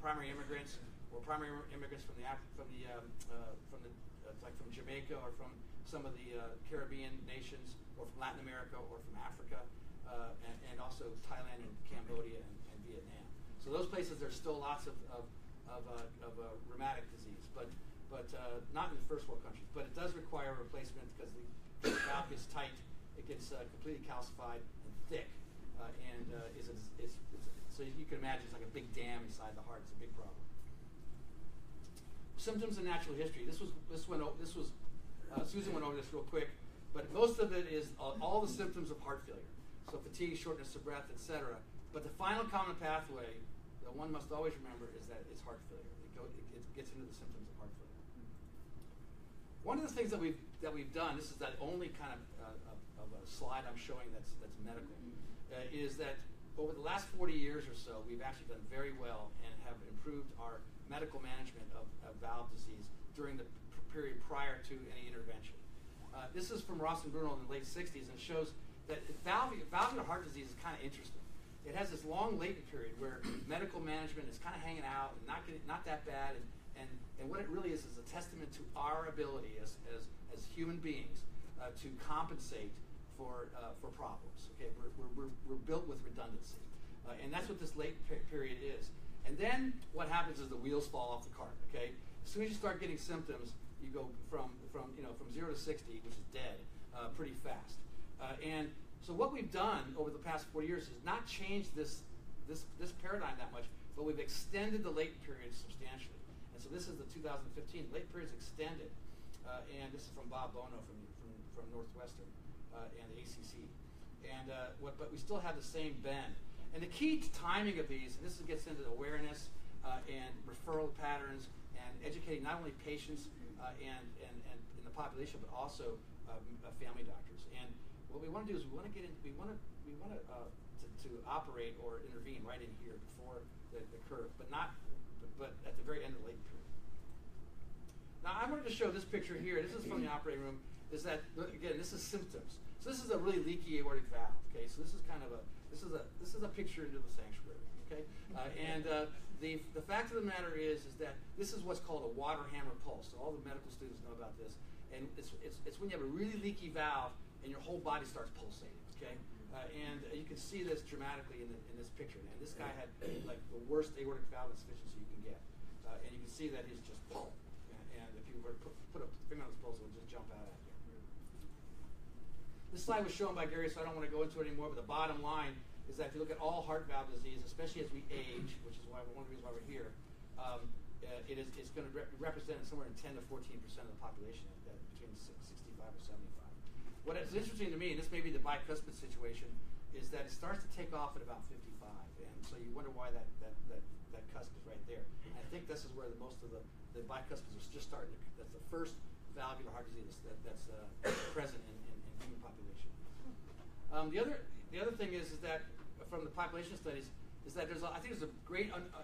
primary immigrants or primary immigrants from the from the um, uh, from the uh, like from Jamaica or from some of the uh, Caribbean nations, or from Latin America, or from Africa, uh, and, and also Thailand and Cambodia and, and Vietnam. So those places there's still lots of of, of, uh, of uh, rheumatic disease, but but not in the first world countries. But it does require replacement because the valve gets tight, it gets completely calcified and thick, and is, a, is, is so you can imagine it's like a big dam inside the heart. It's a big problem. Symptoms and natural history. This was this went this was uh, Susan went over this real quick, but most of it is all, the symptoms of heart failure. So fatigue, shortness of breath, etc. But the final common pathway that one must always remember is that it's heart failure. It, go, it, it gets into the symptoms of heart failure. One of the things that we've that we've done, this is that only kind of, uh, of, of a slide I'm showing that's that's medical, uh, is that over the last 40 years or so, we've actually done very well and have improved our medical management of, of valve disease during the period prior to any intervention. Uh, this is from Ross and Braunwald in the late 60s and shows that valvular, heart disease is kind of interesting. It has this long latent period where medical management is kind of hanging out and not getting, not that bad, and, and, and what it really is is a testament to our ability as, as, as human beings uh, to compensate for, uh, for problems. Okay, we're, we're, we're, built with redundancy, uh, and that's what this late pe- period is. And then what happens is the wheels fall off the cart. Okay, as soon as you start getting symptoms, you go from from you know from zero to sixty, which is dead, uh, pretty fast. Uh, and so what we've done over the past four years is not change this this this paradigm that much, but we've extended the late period substantially. And so this is the 2015 late period extended, uh, and this is from Bob Bonow from from, from Northwestern uh, and the ACC. And uh, what, but we still have the same bend. And the key to timing of these, and this gets into awareness uh, and referral patterns and educating not only patients uh, and, and, and in the population, but also um, uh, family doctors. And what we want to do is we want to get in, we want to we want to, uh, to to operate or intervene right in here before the, the curve, but not but at the very end of the latent period. Now I wanted to show this picture here. This is from the operating room. Is that again? This is symptoms. So this is a really leaky aortic valve. Okay, so this is kind of a this is a this is a picture into the sanctuary. Okay, uh, and uh, the the fact of the matter is is that this is what's called a water hammer pulse. So all the medical students know about this, and it's it's, it's when you have a really leaky valve and your whole body starts pulsating. Okay, uh, and uh, you can see this dramatically in, the, in this picture. And this guy had like the worst aortic valve insufficiency you can get, uh, and you can see that he's just and, and if you were to put, put a finger on his pulse, it would just jump out at you. This slide was shown by Gary, so I don't want to go into it anymore. But the bottom line is that if you look at all heart valve disease, especially as we age, which is why one of the reasons why we're here, um, uh, it is it's going to re- represent somewhere in 10 to 14 percent of the population, at, at between 65 or 75. What is interesting to me, and this may be the bicuspid situation, is that it starts to take off at about 55, and so you wonder why that that that, that cusp is right there. And I think this is where the most of the the bicuspids are just starting. To, that's the first valvular heart disease that, that's uh, present in, in, in human population. Um, the other the other thing is is that from the population studies is that there's a, I think there's a great un, uh,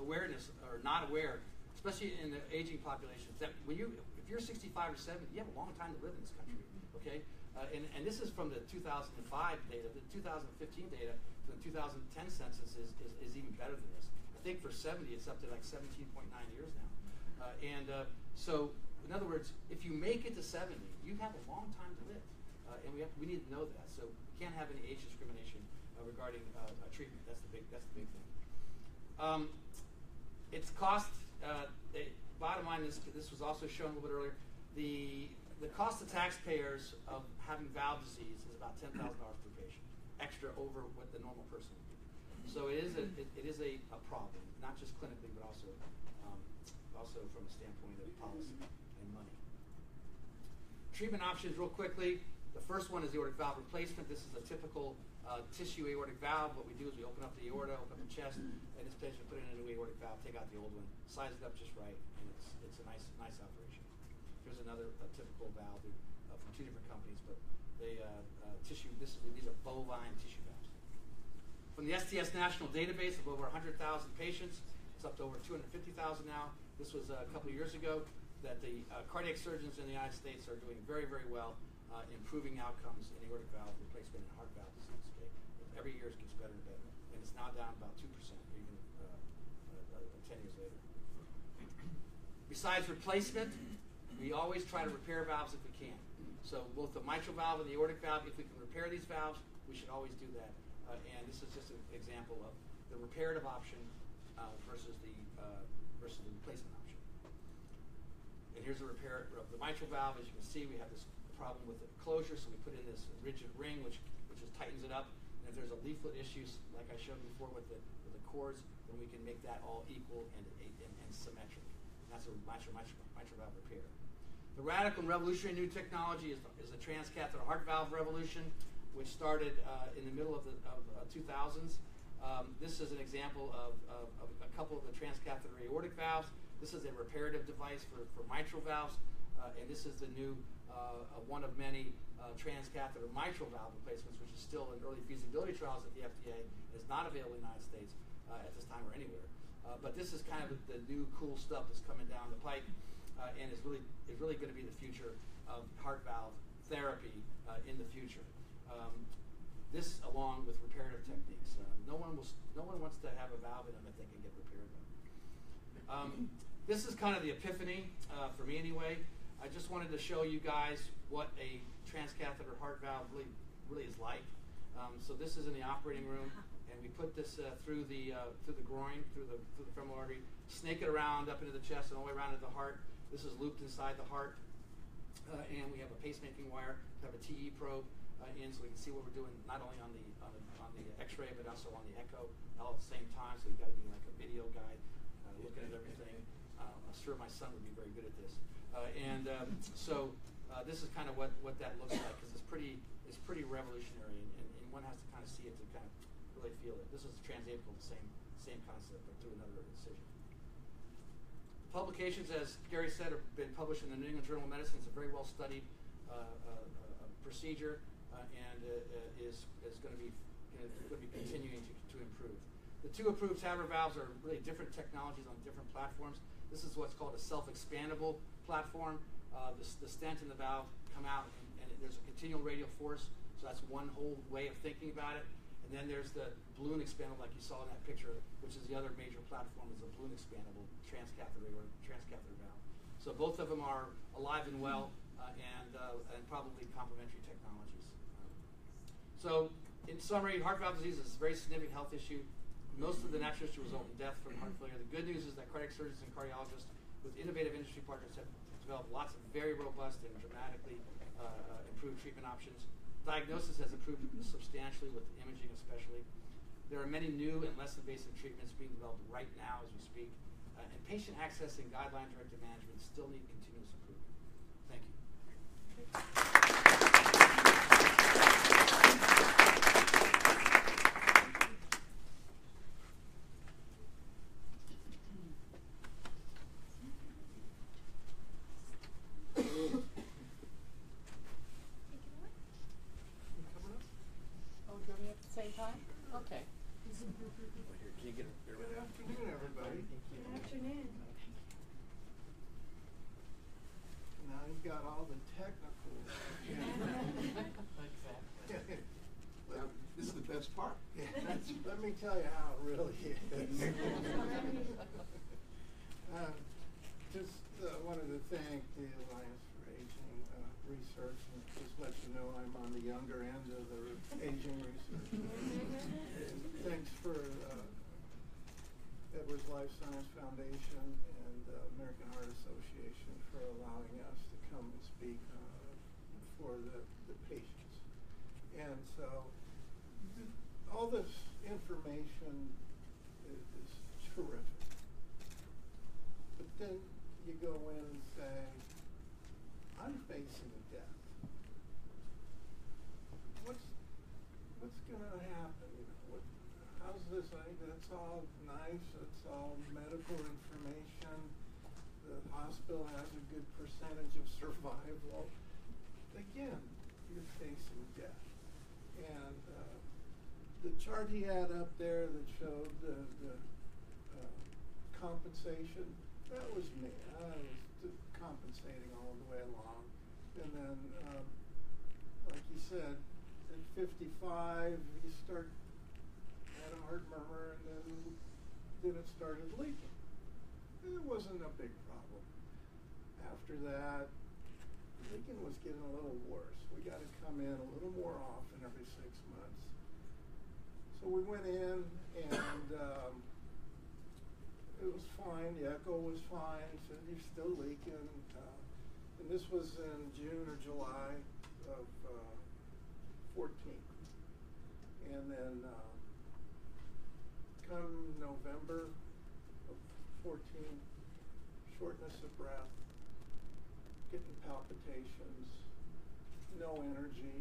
awareness or not aware, especially in the aging populations, that when you if you're 65 or 70, you have a long time to live in this country. Okay, uh, and and this is from the 2005 data. The 2015 data for the 2010 census is, is, is even better than this. I think for 70, it's up to like 17.9 years now. Uh, and uh, so, in other words, if you make it to 70, you have a long time to live. Uh, and we, have, we need to know that. So we can't have any age discrimination uh, regarding uh, treatment. That's the big, that's the big thing. Um, its cost, the bottom line is, this was also shown a little bit earlier, the, the cost to taxpayers of having valve disease is about $10,000 per patient, extra over what the normal person would be. So it is a, it, it is a, a problem, not just clinically, but also um, also from a standpoint of policy and money. Treatment options, real quickly. The first one is aortic valve replacement. This is a typical uh, tissue aortic valve. What we do is we open up the aorta, open up the chest, and this patient put in a new aortic valve, take out the old one, size it up just right, and it's it's a nice nice operation. Here's another typical valve uh, from two different companies, but they uh, uh, tissue. This is, these are bovine tissue valves. From the STS National Database of over 100,000 patients, it's up to over 250,000 now. This was a couple of years ago that the uh, cardiac surgeons in the United States are doing very, very well, uh, improving outcomes in aortic valve replacement and heart valve disease. Okay? Every year it gets better and better, and it's now down about two percent, even uh, uh, uh, ten years later. Besides replacement, We always try to repair valves if we can. So both the mitral valve and the aortic valve, if we can repair these valves, we should always do that. Uh, and this is just an example of the reparative option uh, versus the uh, versus the replacement option. And here's a repair of the mitral valve. As you can see, we have this problem with the closure, so we put in this rigid ring, which which just tightens it up. And if there's a leaflet issue, like I showed before with the with the cords, then we can make that all equal and and, and symmetric. And that's a mitral, mitral, mitral valve repair. The radical and revolutionary new technology is, is the transcatheter heart valve revolution, which started uh, in the middle of the of, uh, 2000s. Um, this is an example of, of, of, a couple of the transcatheter aortic valves. This is a reparative device for, for mitral valves, and this is the new uh, one of many uh, transcatheter mitral valve replacements, which is still in early feasibility trials at the FDA. is not available in the United States uh, at this time or anywhere. but this is kind of the, new cool stuff that's coming down the pipe uh, and is really is really going to be the future of heart valve therapy uh, in the future. Um, this, along with reparative techniques, uh, no one will no one wants to have a valve in them if they can get repaired. Um, this is kind of the epiphany uh, for me, anyway. I just wanted to show you guys what a transcatheter heart valve really really is like. Um, so this is in the operating room, and we put this uh, through the uh, through the groin, through the through the femoral artery, snake it around up into the chest and all the way around to the heart. This is looped inside the heart, uh, and we have a pacemaking wire. We have a TE probe uh, in, so we can see what we're doing not only on the on the, on the X-ray but also on the echo all at the same time. So you've got to be like a video guy, uh, looking at everything. Uh, I'm sure my son would be very good at this. Uh, and um, so uh, this is kind of what, what that looks like because it's pretty it's pretty revolutionary, and, and, and one has to kind of see it to kind of really feel it. This is the transapical, the same same concept, but through another incision. Publications, as Gary said, have been published in the New England Journal of Medicine. It's a very well studied uh, procedure uh, and uh, is, is going to be going to be continuing to, to improve. The two approved TAVR valves are really different technologies on different platforms. This is what's called a self-expandable platform. Uh, the, the stent and the valve come out, and, and there's a continual radial force. So that's one whole way of thinking about it. And then there's the balloon expandable, like you saw in that picture, which is the other major platform, is a balloon expandable transcatheter or transcatheter valve. So both of them are alive and well, uh, and uh, and probably complementary technologies. so, in summary, heart valve disease is a very significant health issue. Most of the natural history result in death from heart failure. The good news is that cardiac surgeons and cardiologists, with innovative industry partners, have developed lots of very robust and dramatically uh, improved treatment options. Diagnosis has improved substantially with imaging, especially. There are many new and less invasive treatments being developed right now as we speak. Uh, and patient access and guideline-directed management still need continuous improvement. Thank you. Then, it started leaking. It wasn't a big problem. After that, leaking was getting a little worse. We got to come in a little more often every six months. So we went in and um, it was fine. The echo was fine. Said you're still leaking. Uh, and this was in June or July of uh, 14. And then uh, come November of 14, shortness of breath, getting palpitations, no energy.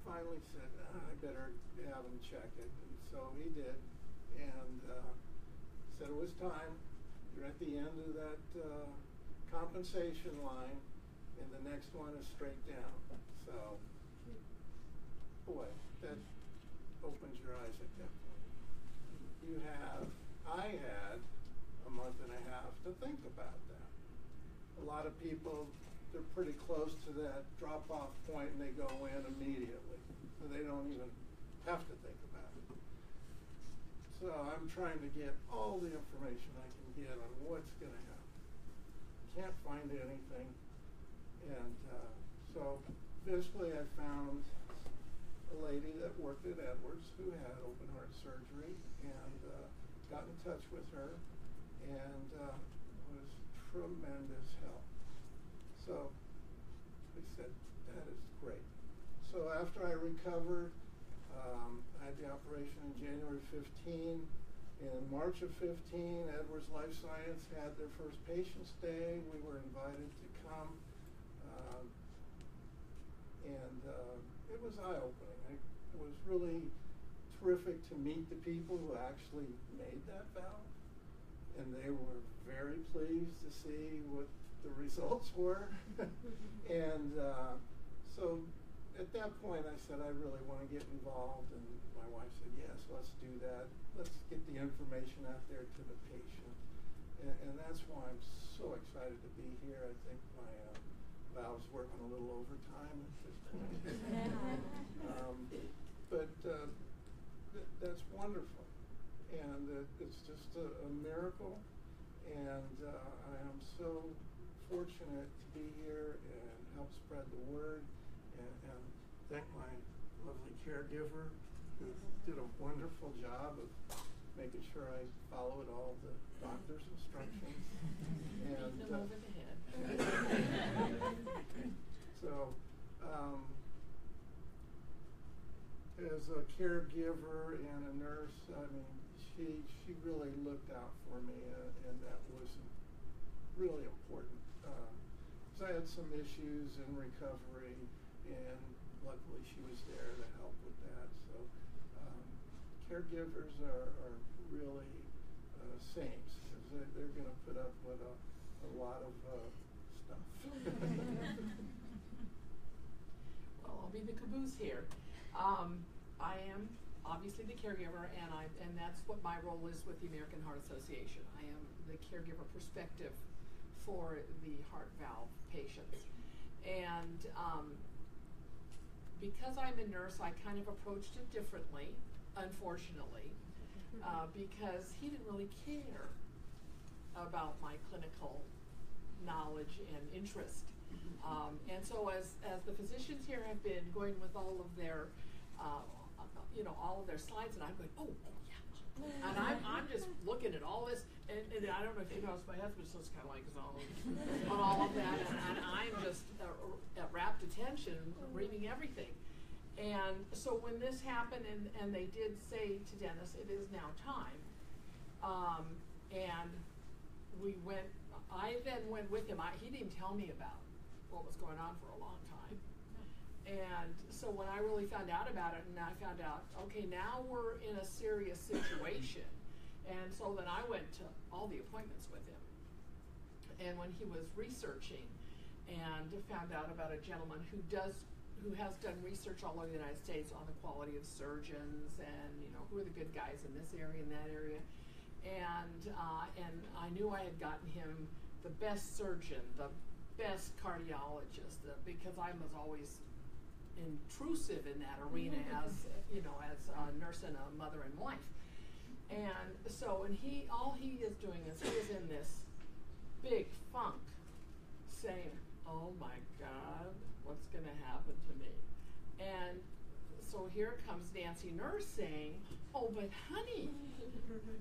Finally said, "Ah, I better have him check it. And so he did. And uh, said it was time. You're at the end of that uh, compensation line, and the next one is straight down. So, boy, that opens your eyes at that. You have, I had a month and a half to think about that. A lot of people, they're pretty close to that drop off point and they go in immediately. So they don't even have to think about it. So I'm trying to get all the information I can get on what's going to happen. Can't find anything. And uh, so basically I found a lady that worked at Edwards who had open heart surgery and uh, got in touch with her and uh, was tremendous help. So we said, that is great. So after I recovered, um, I had the operation in January 15. In March of 15, Edwards Life Science had their first Patients Day. We were invited to come. Um, and uh, it was eye-opening. I, it was really terrific to meet the people who actually made that valve, and they were very pleased to see what the results were. <laughs> and uh, so at that point, I said, I really want to get involved, and my wife said, yes, let's do that. Let's get the information out there to the patient. And, and that's why I'm so excited to be here. I think my uh, valve's working a little overtime at this point. um, but uh, th- that's wonderful. And it, it's just a, a miracle. And uh, I am so fortunate to be here and help spread the word. And, and thank my lovely caregiver who did a wonderful job of making sure I followed all the doctor's instructions. <laughs> and So, um, as a caregiver and a nurse, I mean, she she really looked out for me, uh, and that was really important. Uh, 'cause I had some issues in recovery, and luckily she was there to help with that. So, um, caregivers are, are really uh, saints because they're going to put up with a, a lot of uh, stuff. <laughs> Well, I'll be the caboose here. Um, I am obviously the caregiver, and I and that's what my role is with the American Heart Association. I am the caregiver perspective for the heart valve patients, and um, because I'm a nurse, I kind of approached it differently, unfortunately, uh, because he didn't really care about my clinical knowledge and interest. Um, and so as, as the physicians here have been going with all of their, uh, you know, all of their slides, and I'm going, oh, oh yeah. And I'm, I'm just looking at all this, and, and I don't know if you noticed, my husband's just kind of like zone on all of that, and, and I'm just uh, at rapt attention, reading everything. And so when this happened, and, and they did say to Dennis, it is now time, um, and we went, I then went with him. I, he didn't tell me about what was going on for a long time. And so when I really found out about it, and I found out, okay, now we're in a serious situation. And so then I went to all the appointments with him. And when he was researching and found out about a gentleman who does who has done research all over the United States on the quality of surgeons and you know who are the good guys in this area and that area, and uh, and I knew I had gotten him the best surgeon, the best cardiologist, uh, because I was always intrusive in that arena as you know as a nurse and a mother and wife, and so and he all he is doing is he is in this big funk saying, "Oh my God, what's going to happen to me?" And so here comes Nancy Nurse saying, "Oh, but honey,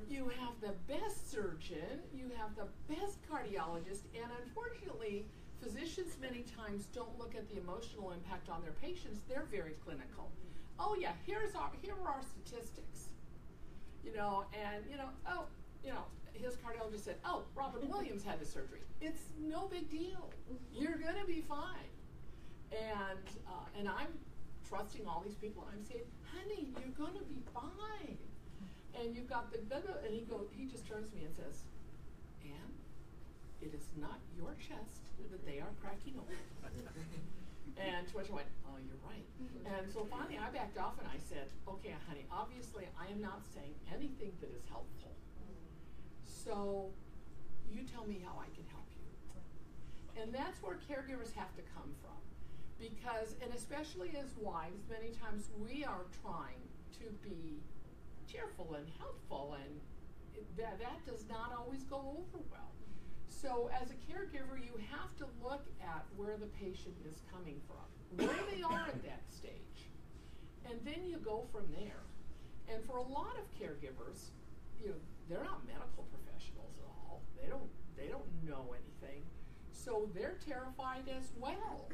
you have the best surgeon, you have the best cardiologist, and unfortunately, physicians many times don't look at the emotional impact on their patients. They're very clinical. Oh yeah, here's our here are our statistics. You know, and you know, oh, you know, his cardiologist said, "Oh, Robin Williams had the surgery. It's no big deal. You're gonna be fine." And uh, and I'm trusting all these people. I'm saying, "Honey, you're gonna be fine." And you've got the blah, and he go he just turns to me and says, "Ann, it is not your chest that they are cracking open." <laughs> and to which I went, "Oh, you're right." And so finally, I backed off and I said, "Okay, honey. Obviously, I am not saying anything that is helpful. So, you tell me how I can help you." And that's where caregivers have to come from. Because, and especially as wives, many times we are trying to be cheerful and helpful, and that, that does not always go over well. So, as a caregiver, you have to look at where the patient is coming from, where they are at that stage, and then you go from there. And for a lot of caregivers, you know, they're not medical professionals at all. They don't they don't know anything. So they're terrified as well.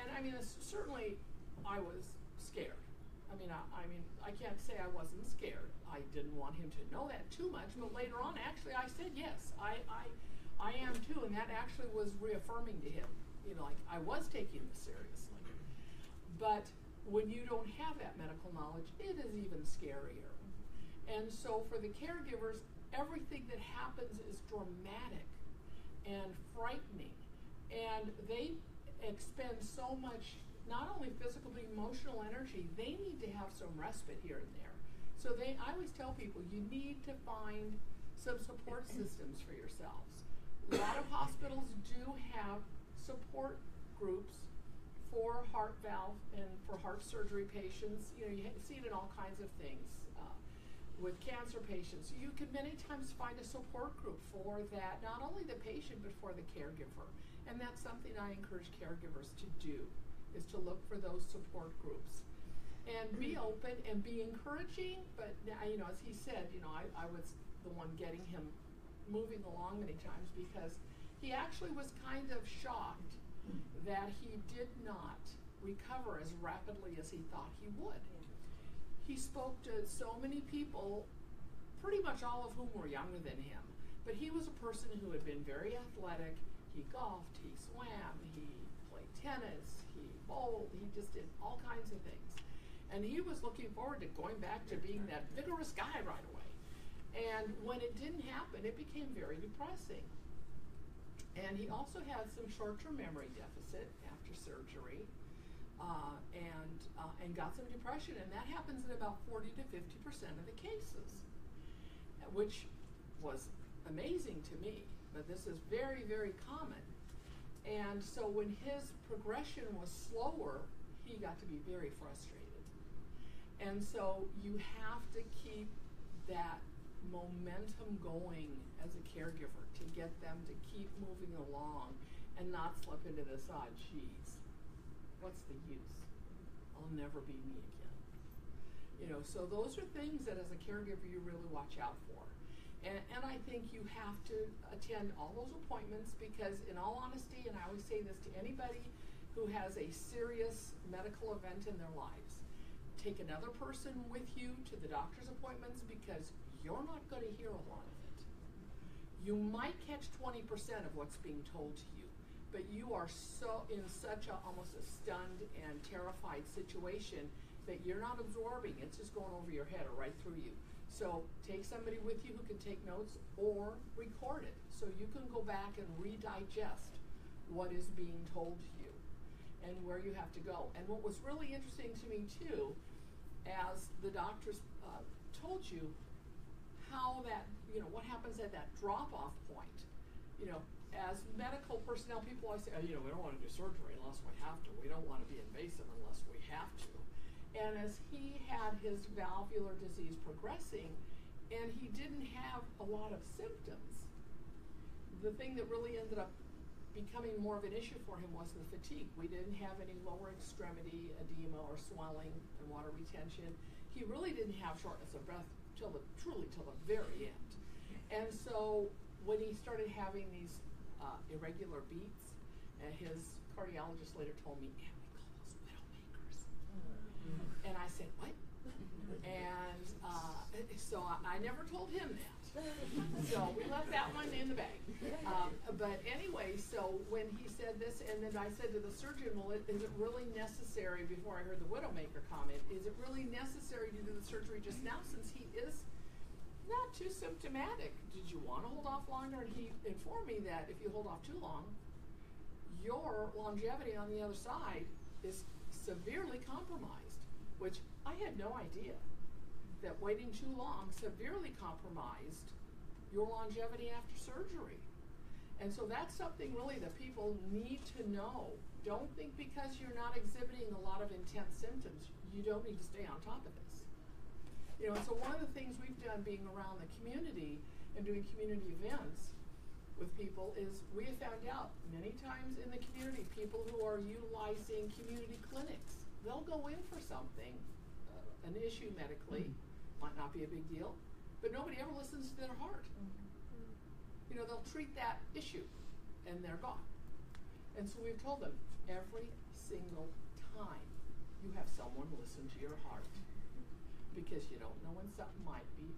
And I mean, certainly, I was scared. I mean, I, I mean, I can't say I wasn't scared. I didn't want him to know that too much, but later on, actually, I said yes. I, I, I am too, and that actually was reaffirming to him. You know, like I was taking this seriously. But when you don't have that medical knowledge, it is even scarier. And so for the caregivers, everything that happens is dramatic and frightening. And they expend so much, not only physical but emotional energy, they need to have some respite here and there. So they I always tell people you need to find some support systems for yourselves. A lot of hospitals do have support groups for heart valve and for heart surgery patients. You know, you see it in all kinds of things. With cancer patients, you can many times find a support group for that, not only the patient, but for the caregiver. And that's something I encourage caregivers to do, is to look for those support groups. And be mm-hmm. open and be encouraging, but, you know, as he said, you know, I, I was the one getting him moving along many times because he actually was kind of shocked mm. that he did not recover as rapidly as he thought he would. He spoke to so many people, pretty much all of whom were younger than him. But he was a person who had been very athletic. He golfed, he swam, he played tennis, he bowled, he just did all kinds of things. And he was looking forward to going back to being that vigorous guy right away. And when it didn't happen, it became very depressing. And he also had some short-term memory deficit after surgery, uh, and uh, and got some depression, and that happens in about 40 to 50 percent of the cases, which was amazing to me. But this is very very common, and so when his progression was slower, he got to be very frustrated, and so you have to keep that momentum going as a caregiver to get them to keep moving along and not slip into this ah geez what's the use? I'll never be me again. You know so those are things that as a caregiver you really watch out for. And, and i think you have to attend all those appointments because in all honesty and i always say this to anybody who has a serious medical event in their lives take another person with you to the doctor's appointments because you're not going to hear a lot of it. You might catch 20% of what's being told to you, but you are so in such a almost a stunned and terrified situation that you're not absorbing. It's just going over your head or right through you. So take somebody with you who can take notes or record it so you can go back and redigest what is being told to you and where you have to go. And what was really interesting to me too, as the doctors uh, told you, how that, you know, what happens at that drop off point. You know, as medical personnel, people always say, oh, you know, we don't want to do surgery unless we have to. We don't want to be invasive unless we have to. And as he had his valvular disease progressing, and he didn't have a lot of symptoms, the thing that really ended up becoming more of an issue for him was the fatigue. We didn't have any lower extremity edema or swelling and water retention. He really didn't have shortness of breath till the truly till the very end. And so when he started having these uh, irregular beats, uh, his cardiologist later told me, "Yeah, we call those widowmakers." And I said, "What?" and uh, so I, I never told him that. so we left that one in the bag. Um, but anyway, so when he said this, and then I said to the surgeon, "Well, is it really necessary?" Before I heard the widowmaker comment, is it really necessary to do the surgery just now, since he is not too symptomatic? Did you want to hold off longer? And he informed me that if you hold off too long, your longevity on the other side is severely compromised, which I had no idea that waiting too long severely compromised your longevity after surgery. And so that's something really that people need to know. Don't think because you're not exhibiting a lot of intense symptoms, you don't need to stay on top of this. You know, and so one of the things we've done being around the community and doing community events with people is we have found out many times in the community people who are utilizing community clinics they'll go in for something uh, an issue medically. Might not be a big deal but nobody ever listens to their heart. You know they'll treat that issue and they're gone. And so we've told them every single time you have someone listen to your heart because you don't know when something might be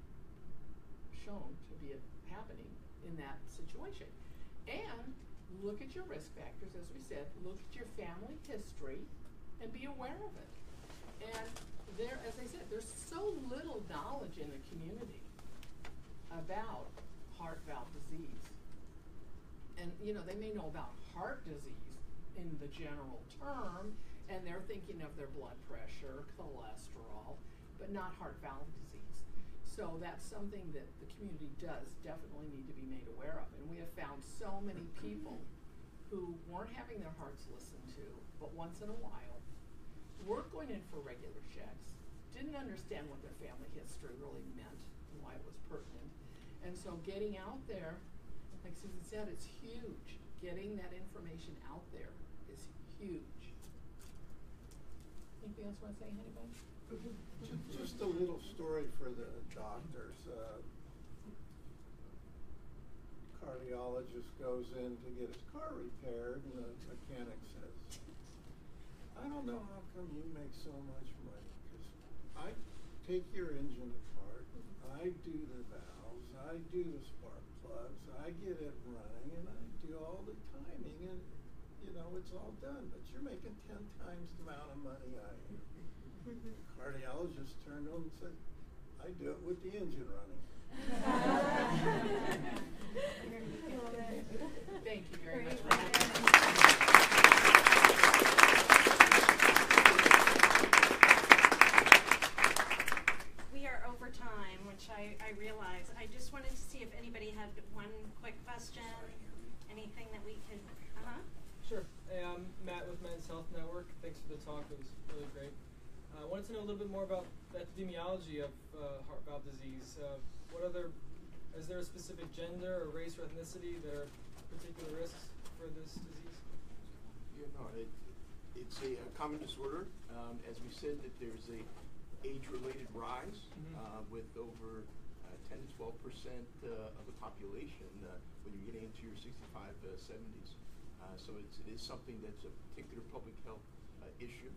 shown to be happening in that situation. And look at your risk factors, as we said, look at your family history and be aware of it. And there, as I said, there's so little knowledge in the community about heart valve disease. And you know, they may know about heart disease in the general term, and they're thinking of their blood pressure, cholesterol, but not heart valve disease. So that's something that the community does definitely need to be made aware of. And we have found so many people who weren't having their hearts listened to, but once in a while, weren't going in for regular checks, didn't understand what their family history really meant and why it was pertinent. And so getting out there, like Susan said, it's huge. Getting that information out there is huge. Anything else you want to say, anybody? Ju- Just a little story for the doctors. Uh, Cardiologist goes in to get his car repaired and the mechanic says, I don't know how come you make so much money, cause I take your engine apart, I do the valves, I do the spark plugs, I get it running and I do all the timing and, you know, it's all done, but you're making ten times the amount of money I am. Cardiologist turned to him and said, I do it with the engine running. Thank you very much. We are over time, which I, I realize. I just wanted to see if anybody had one quick question, anything that we could, uh-huh. Sure. Hey, I'm Matt with Men's Health Network. Thanks for the talk. It was really great. Uh, I wanted to know a little bit more about the epidemiology of uh, heart valve disease. Uh, what other, is there a specific gender or race or ethnicity that are particular risks for this disease? Yeah, no, it, it's a, uh common disorder. Um, as we said, that there's a age-related rise Mhm. uh, with over uh, 10 to 12 percent uh, of the population uh, when you're getting into your 65, uh, 70s. Uh, so it's, it is something that's a particular public health uh, issue,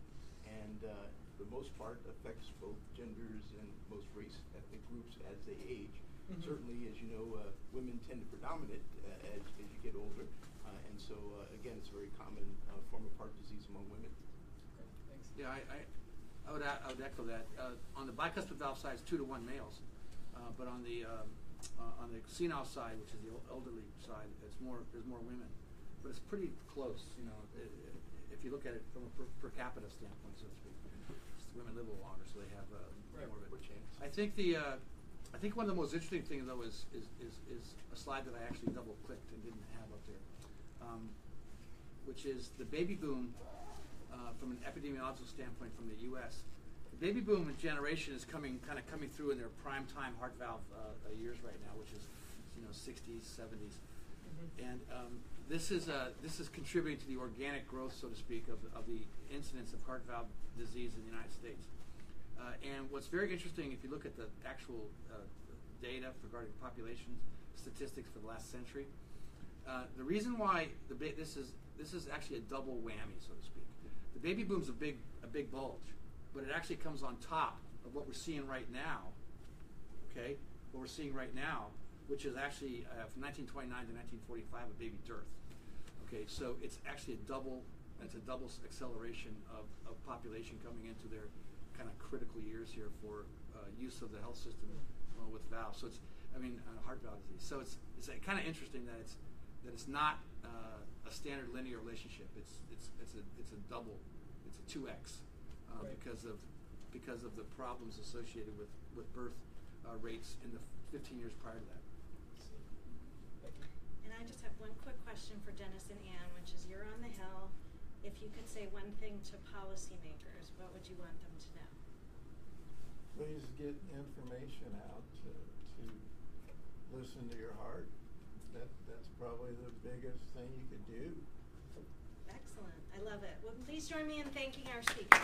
and uh, the most part affects both genders and most race ethnic groups as they age. Mhm. Certainly, as you know, uh, women tend to predominate uh, as, as you get older, uh, and so uh, again, it's a very common uh, form of heart disease among women. Okay, thanks. Yeah, I, I, I would, a- I would echo that. Uh, on the bicuspid valve side, it's two to one males, uh, but on the um, uh, on the senile side, which is the elderly side, it's more there's more women, but it's pretty close. You know, i i if you look at it from a per, per capita standpoint, so to speak, women live a little longer, so they have uh, Right. more of a chance. I think the uh, I think one of the most interesting things though is is, is, is a slide that I actually double clicked and didn't have up there, um, which is the baby boom uh, from an epidemiological standpoint from the U.S. The baby boom generation is coming kind of coming through in their prime time heart valve uh, uh, years right now, which is you know 60s, 70s, Mhm. and um, this is uh, this is contributing to the organic growth, so to speak, of, of the incidence of heart valve disease in the United States. Uh, and what's very interesting, if you look at the actual uh, data regarding population statistics for the last century, uh, the reason why the ba- this is this is actually a double whammy, so to speak. The baby boom's a big a big bulge, but it actually comes on top of what we're seeing right now. Okay, what we're seeing right now, which is actually uh, from 1929 to 1945 a baby dearth. Okay, so it's actually a double it's a double acceleration of, of population coming into their kind of critical years here for uh, use of the health system uh, with valves. So it's I mean uh, heart valve disease. So it's it's kind of interesting that it's that it's not uh, a standard linear relationship. It's it's it's a it's a double, it's a two x uh, Right. because of because of the problems associated with with birth uh, rates in the 15 years prior to that. I just have one quick question for Dennis and Ann, which is you're on the Hill. If you could say one thing to policymakers, what would you want them to know? Please get information out to, to listen to your heart. That, that's probably the biggest thing you could do. Excellent. I love it. Well, please join me in thanking our speaker.